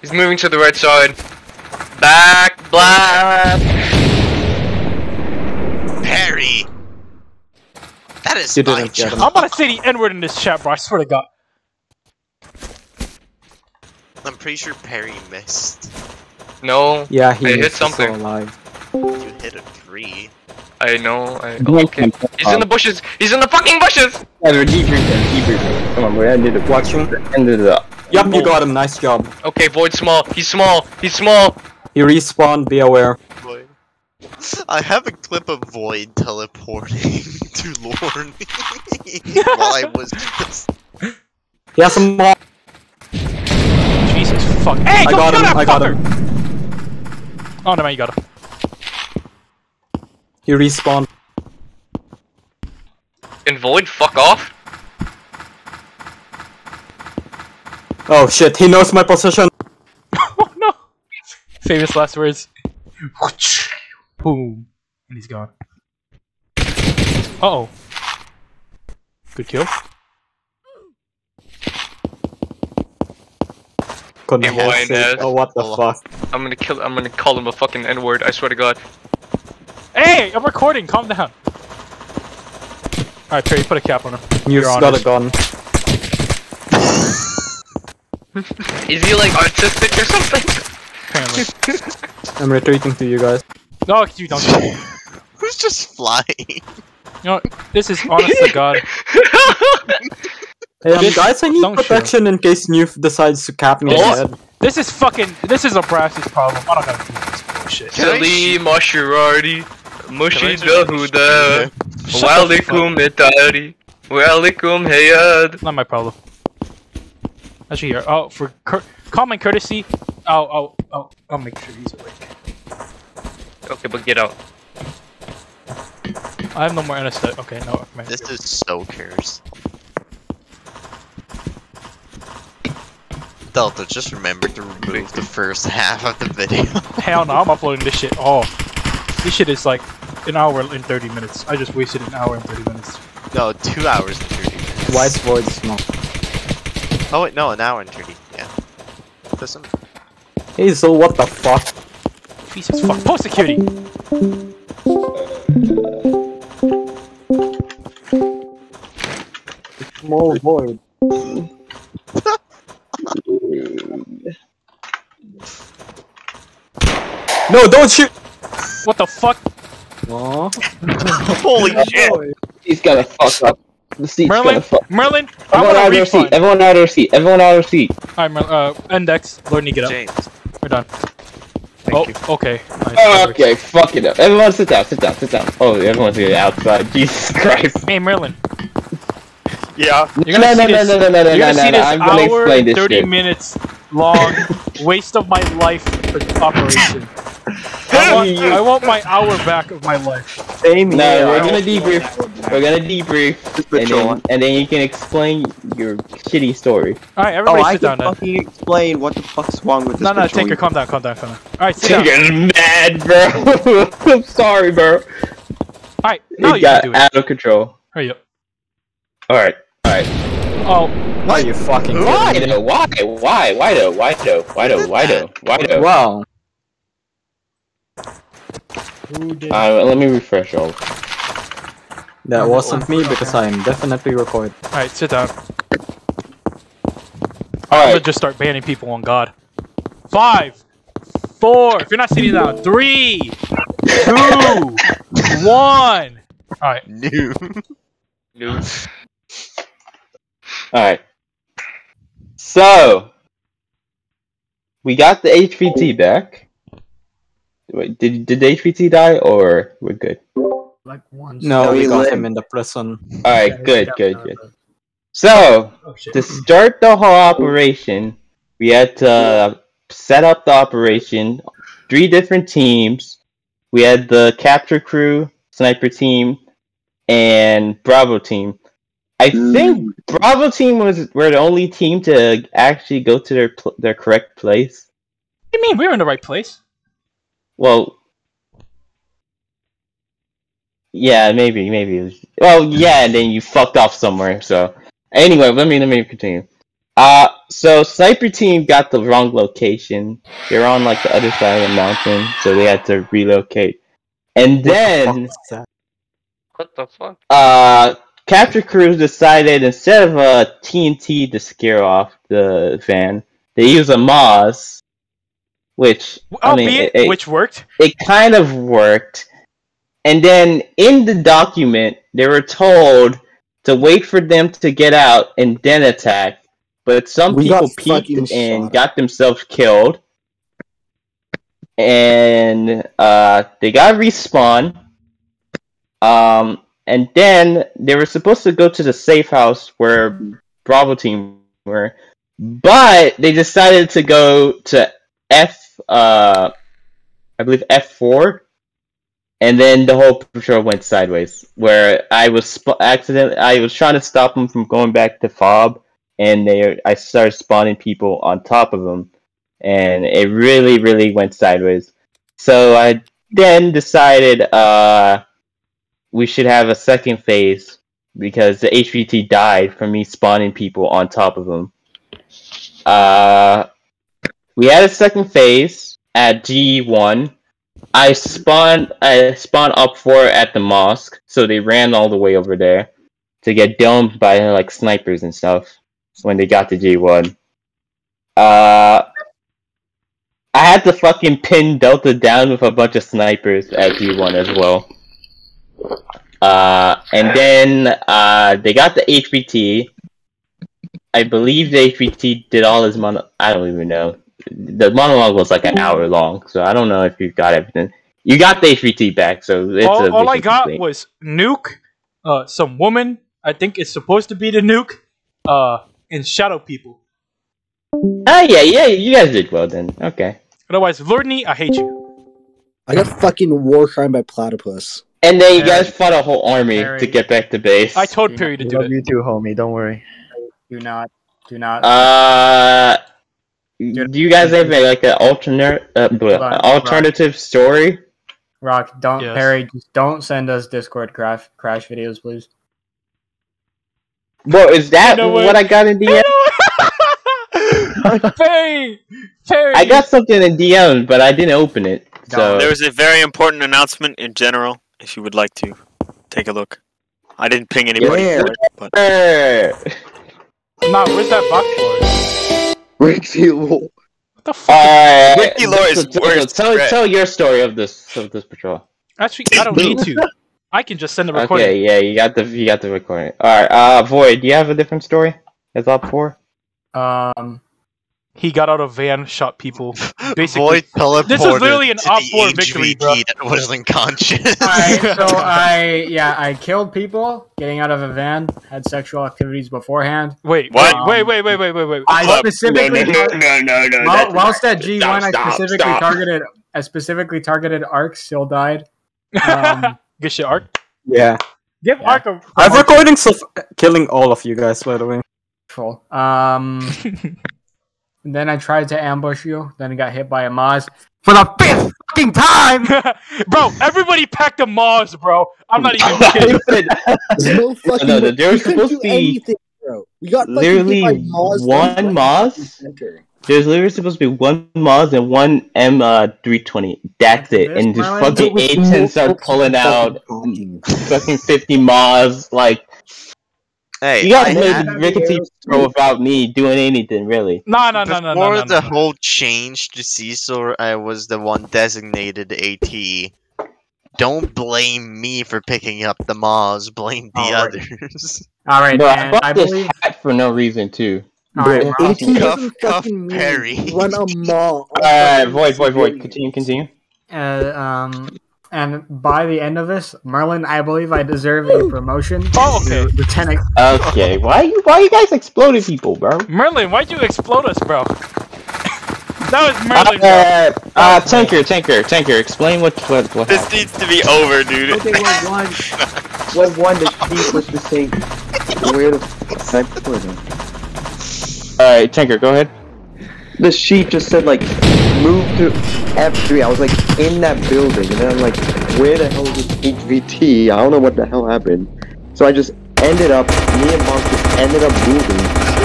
He's moving to the right side. Back, black. Perry! That is You my didn't get job. him. I'm about to say the N word in this chat, bro. I swear to God. I'm pretty sure Perry missed. No, Yeah, he I hit is still something. alive. You hit a tree. I know. I, Don't okay. come He's in the bushes. He's in the fucking bushes. Yeah, they're debriefing, debriefing. Come on, we're ended it. Watching. Ended it up. Yup, you got him. Nice job. Okay, Void small. He's small. He's small. He respawned. Be aware. Void. I have a clip of Void teleporting to Lorne while I was just He has some more. Jesus fuck. Hey, I go got him. that I got fucker! him. Oh no, man, you got him. He respawned. And Void, fuck off. Oh shit, he knows my position. Oh no. Famous last words. Boom. And he's gone. Uh oh. Good kill. Couldn't Hey, boy, Oh, what the fuck? I'm gonna kill. I'm gonna call him a fucking N word. I swear to God. Hey, I'm recording. Calm down. Alright, Perry, put a cap on him. You've Your got a gun. Is he like autistic or something? Apparently. I'm retreating to you guys. No, you don't. You Who's just flying? know, this is honest to God. Hey, um, guys, I need don't shoot. protection in case Newf decides to cap me in Oh. the head. This is fucking. This is a Brass's problem. I don't gotta do this bullshit. Can I Salim Ashirari. Mushi Can I just- Dahuda. Shut the fuck Walikum Itari. Walikum Hayad. Not my problem. Actually, here. Oh, for cur- common courtesy, I'll, I'll, I'll, I'll make sure he's awake. Okay, but get out. I have no more anesthetic. Okay, no. Man. This is so cursed. Delta, just remember to remove the first half of the video. Hell no, I'm uploading this shit all. This shit is like an hour and 30 minutes. I just wasted an hour and 30 minutes. no, two hours and 30 minutes. White void smoke. Oh wait, no, an hour and 30, yeah. Listen. Hazel, what the fuck? Jesus fuck. Post security! Small void. No, don't shoot! What the fuck? Aw. Holy shit! He's gonna fuck up. The seat's gonna Merlin? fuck. Merlin? I Everyone out of their seat. Everyone out of their seat. Everyone out of their seat. Alright, Merlin. Uh, index. Lord, you get up. James. We're done. Thank oh, you. okay. Nice. Oh, okay, fuck it up. Everyone sit down, sit down, sit down. Oh, everyone's gonna get outside. Jesus Christ. Hey, Merlin. Yeah. You're no, gonna no, see no, this. no, no, no, no, You're no, gonna no, see no. this I'm gonna hour explain and this 30 shit. minutes long waste of my life for operation. I want, I want my hour back of my life. Same No, here. we're I gonna debrief. We're gonna debrief, and then, and then you can explain your shitty story. Alright, Oh, everybody I sit can down now. fucking explain what the fuck's wrong with this No, no, patrol. Tinker, calm down, calm down, calm down. Alright, sit down. Tinker's mad, bro. I'm sorry, bro. Alright, now it you got can do it. out of control. Hurry up. All right, all right. Oh, Are you fucking Why kidding me? though? Why? Why? Why though? Why though? Why though? Why though? Why though? Wow. Uh, let me refresh all. That wasn't me because I am definitely recorded. alright, sit down. Alright. I'm gonna just start banning people on God. Five, four, if you're not sitting down, three, two, one. Alright, New. New. All right. So we got the HVT back. Wait, did did the HVT die or we're good? Like once. No, we we got live. him in the prison. All right, Yeah, good, good, good. yeah. So Oh to start the whole operation, we had to set up the operation. Three different teams. We had the capture crew, sniper team, and Bravo team. I hmm. think Bravo team was were the only team to actually go to their pl- their correct place. What do you mean? we were in the right place. Well, yeah, maybe, maybe. it was- Well, yeah, and then you fucked off somewhere. So, anyway, let me let me continue. Uh, so sniper team got the wrong location. They're on like the other side of the mountain, so they had to relocate. And then, What the fuck? uh, capture crews decided instead of a TNT to scare off the van, they use a MAAWS, which I mean, it- it- which worked. it kind of worked. And then in the document, they were told to wait for them to get out and then attack. But some We people peeked and shot. got themselves killed. And uh, they got respawn. Um, and then they were supposed to go to the safe house where Bravo team were, but they decided to go to F. Uh, I believe F four, and then the whole patrol went sideways. Where I was sp- accident, I was trying to stop them from going back to fob, and they, I started spawning people on top of them, and it really, really went sideways. So I then decided, uh, we should have a second phase because the HVT died from me spawning people on top of them. Uh, we had a second phase at G1. I spawned I spawned OPFOR at the mosque, so they ran all the way over there to get domed by like snipers and stuff when they got to G1. Uh I had to fucking pin Delta down with a bunch of snipers at G1 as well. Uh, and then uh, they got the HVT. I believe the HVT did all his mono. I don't even know. The monologue was like an hour long, so I don't know if you got everything. You got the HVT back, so it's a all, all I got complete. was nuke, uh, some woman. I think it's supposed to be the nuke, uh, and shadow people. Ah, yeah, yeah, you guys did well then. Okay. Otherwise, Lordney, I hate you. I got fucking war crime by platypus. And then you Harry. guys fought a whole army Harry. to get back to base. I told Yeah, Perry to We do love it. you too, homie. Don't worry. Do not. Do not. Uh, Dude. Do you guys have a, like an alternate, uh, blah, on, alternative story? Rock, don't Yes. Perry, don't send us Discord crash crash videos, please. Bro, is that You what? what? I got in DM? Perry, Perry. I got something in DM, but I didn't open it. So There was a very important announcement in general, if you would like to take a look. I didn't ping anybody Yeah. for it, but Err. Nah, where's that box for? Ricky Lol. What the fuck? Alright, Rickty Lore is so- so- Tell, tell your story of this of this patrol. Actually, I don't need to. I can just send the recording. Okay, yeah, you got the you got the recording. All right, uh, Void, do you have a different story? As OPFOR. Um, He got out of van, shot people. Basically, Void teleported This is literally an to op the four victory, bro. that was unconscious. Alright, so I yeah, I killed people getting out of a van, had sexual activities beforehand. wait, What? wait, wait, wait, wait, wait, wait. I Hold up. specifically no, no, no, no. while, whilst at G one, Stop, stop, I specifically stop. targeted I specifically targeted Arc, still died. Um, Good shit, Ark. Yeah. Give Yeah. Ark a. I have recording of killing all of you guys, by the way. Cool. Um, and then I tried to ambush you. Then I got hit by a MAAWS for the fifth fucking time. bro, everybody packed a Mars, bro. I'm not even kidding. There's no fucking. No, no, there was supposed to be anything, bro. We got literally MAAWS one from MAAWS? There's literally supposed to be one MAAWS and one M uh, 320. That's it. And just fucking With A10 start pulling out fucking fucking 50 MAAWS. Like, hey, you guys I made had- the Rickety Pro without me doing anything, really. No, no, no, no, no, before no, the no. whole change to Cecil, I was the one designated AT. Don't blame me for picking up the MAAWS. Blame the Alright. others. All right, Bro, I bought I this believe hat for no reason, too. Alright, Bro, Rocky. AT Cuff- doesn't Cuff fucking mean Perry. run a mall. Alright, void, void, void. Continue, continue. Uh, um, and by the end of this, Merlin, I believe I deserve a promotion. Oh, okay. to Lieutenant. Okay, why you why you guys exploding people, bro? Merlin, why'd you explode us, bro? that was Merlin, bro. Uh, uh, tanker, tanker, tanker. Explain what what what This happened. needs to be over, dude. Okay, well, one, well, one, the chief was just saying, where the fuck I put him? Alright, tanker, go ahead. The sheet just said like, move to F3. I was like in that building, and then I'm like, where the hell is this HVT? I don't know what the hell happened. So I just ended up, me and Monk just ended up moving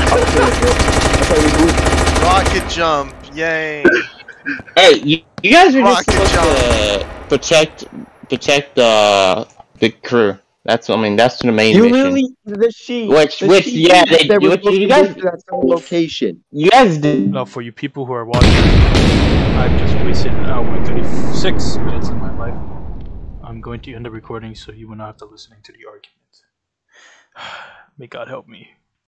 up to the hill. That's how we moved. Rocket jump, yay! Hey, you, you guys are just Rocket supposed to protect protect the the crew. That's I mean that's the main You mission. really the sheep. Which- the which, sheep yeah, they- we're which you guys- move to that location. You guys did. No, for you people who are watching, I've just wasted an hour and 36 minutes of my life. I'm going to end the recording so you will not have to listening to the argument. May God help me.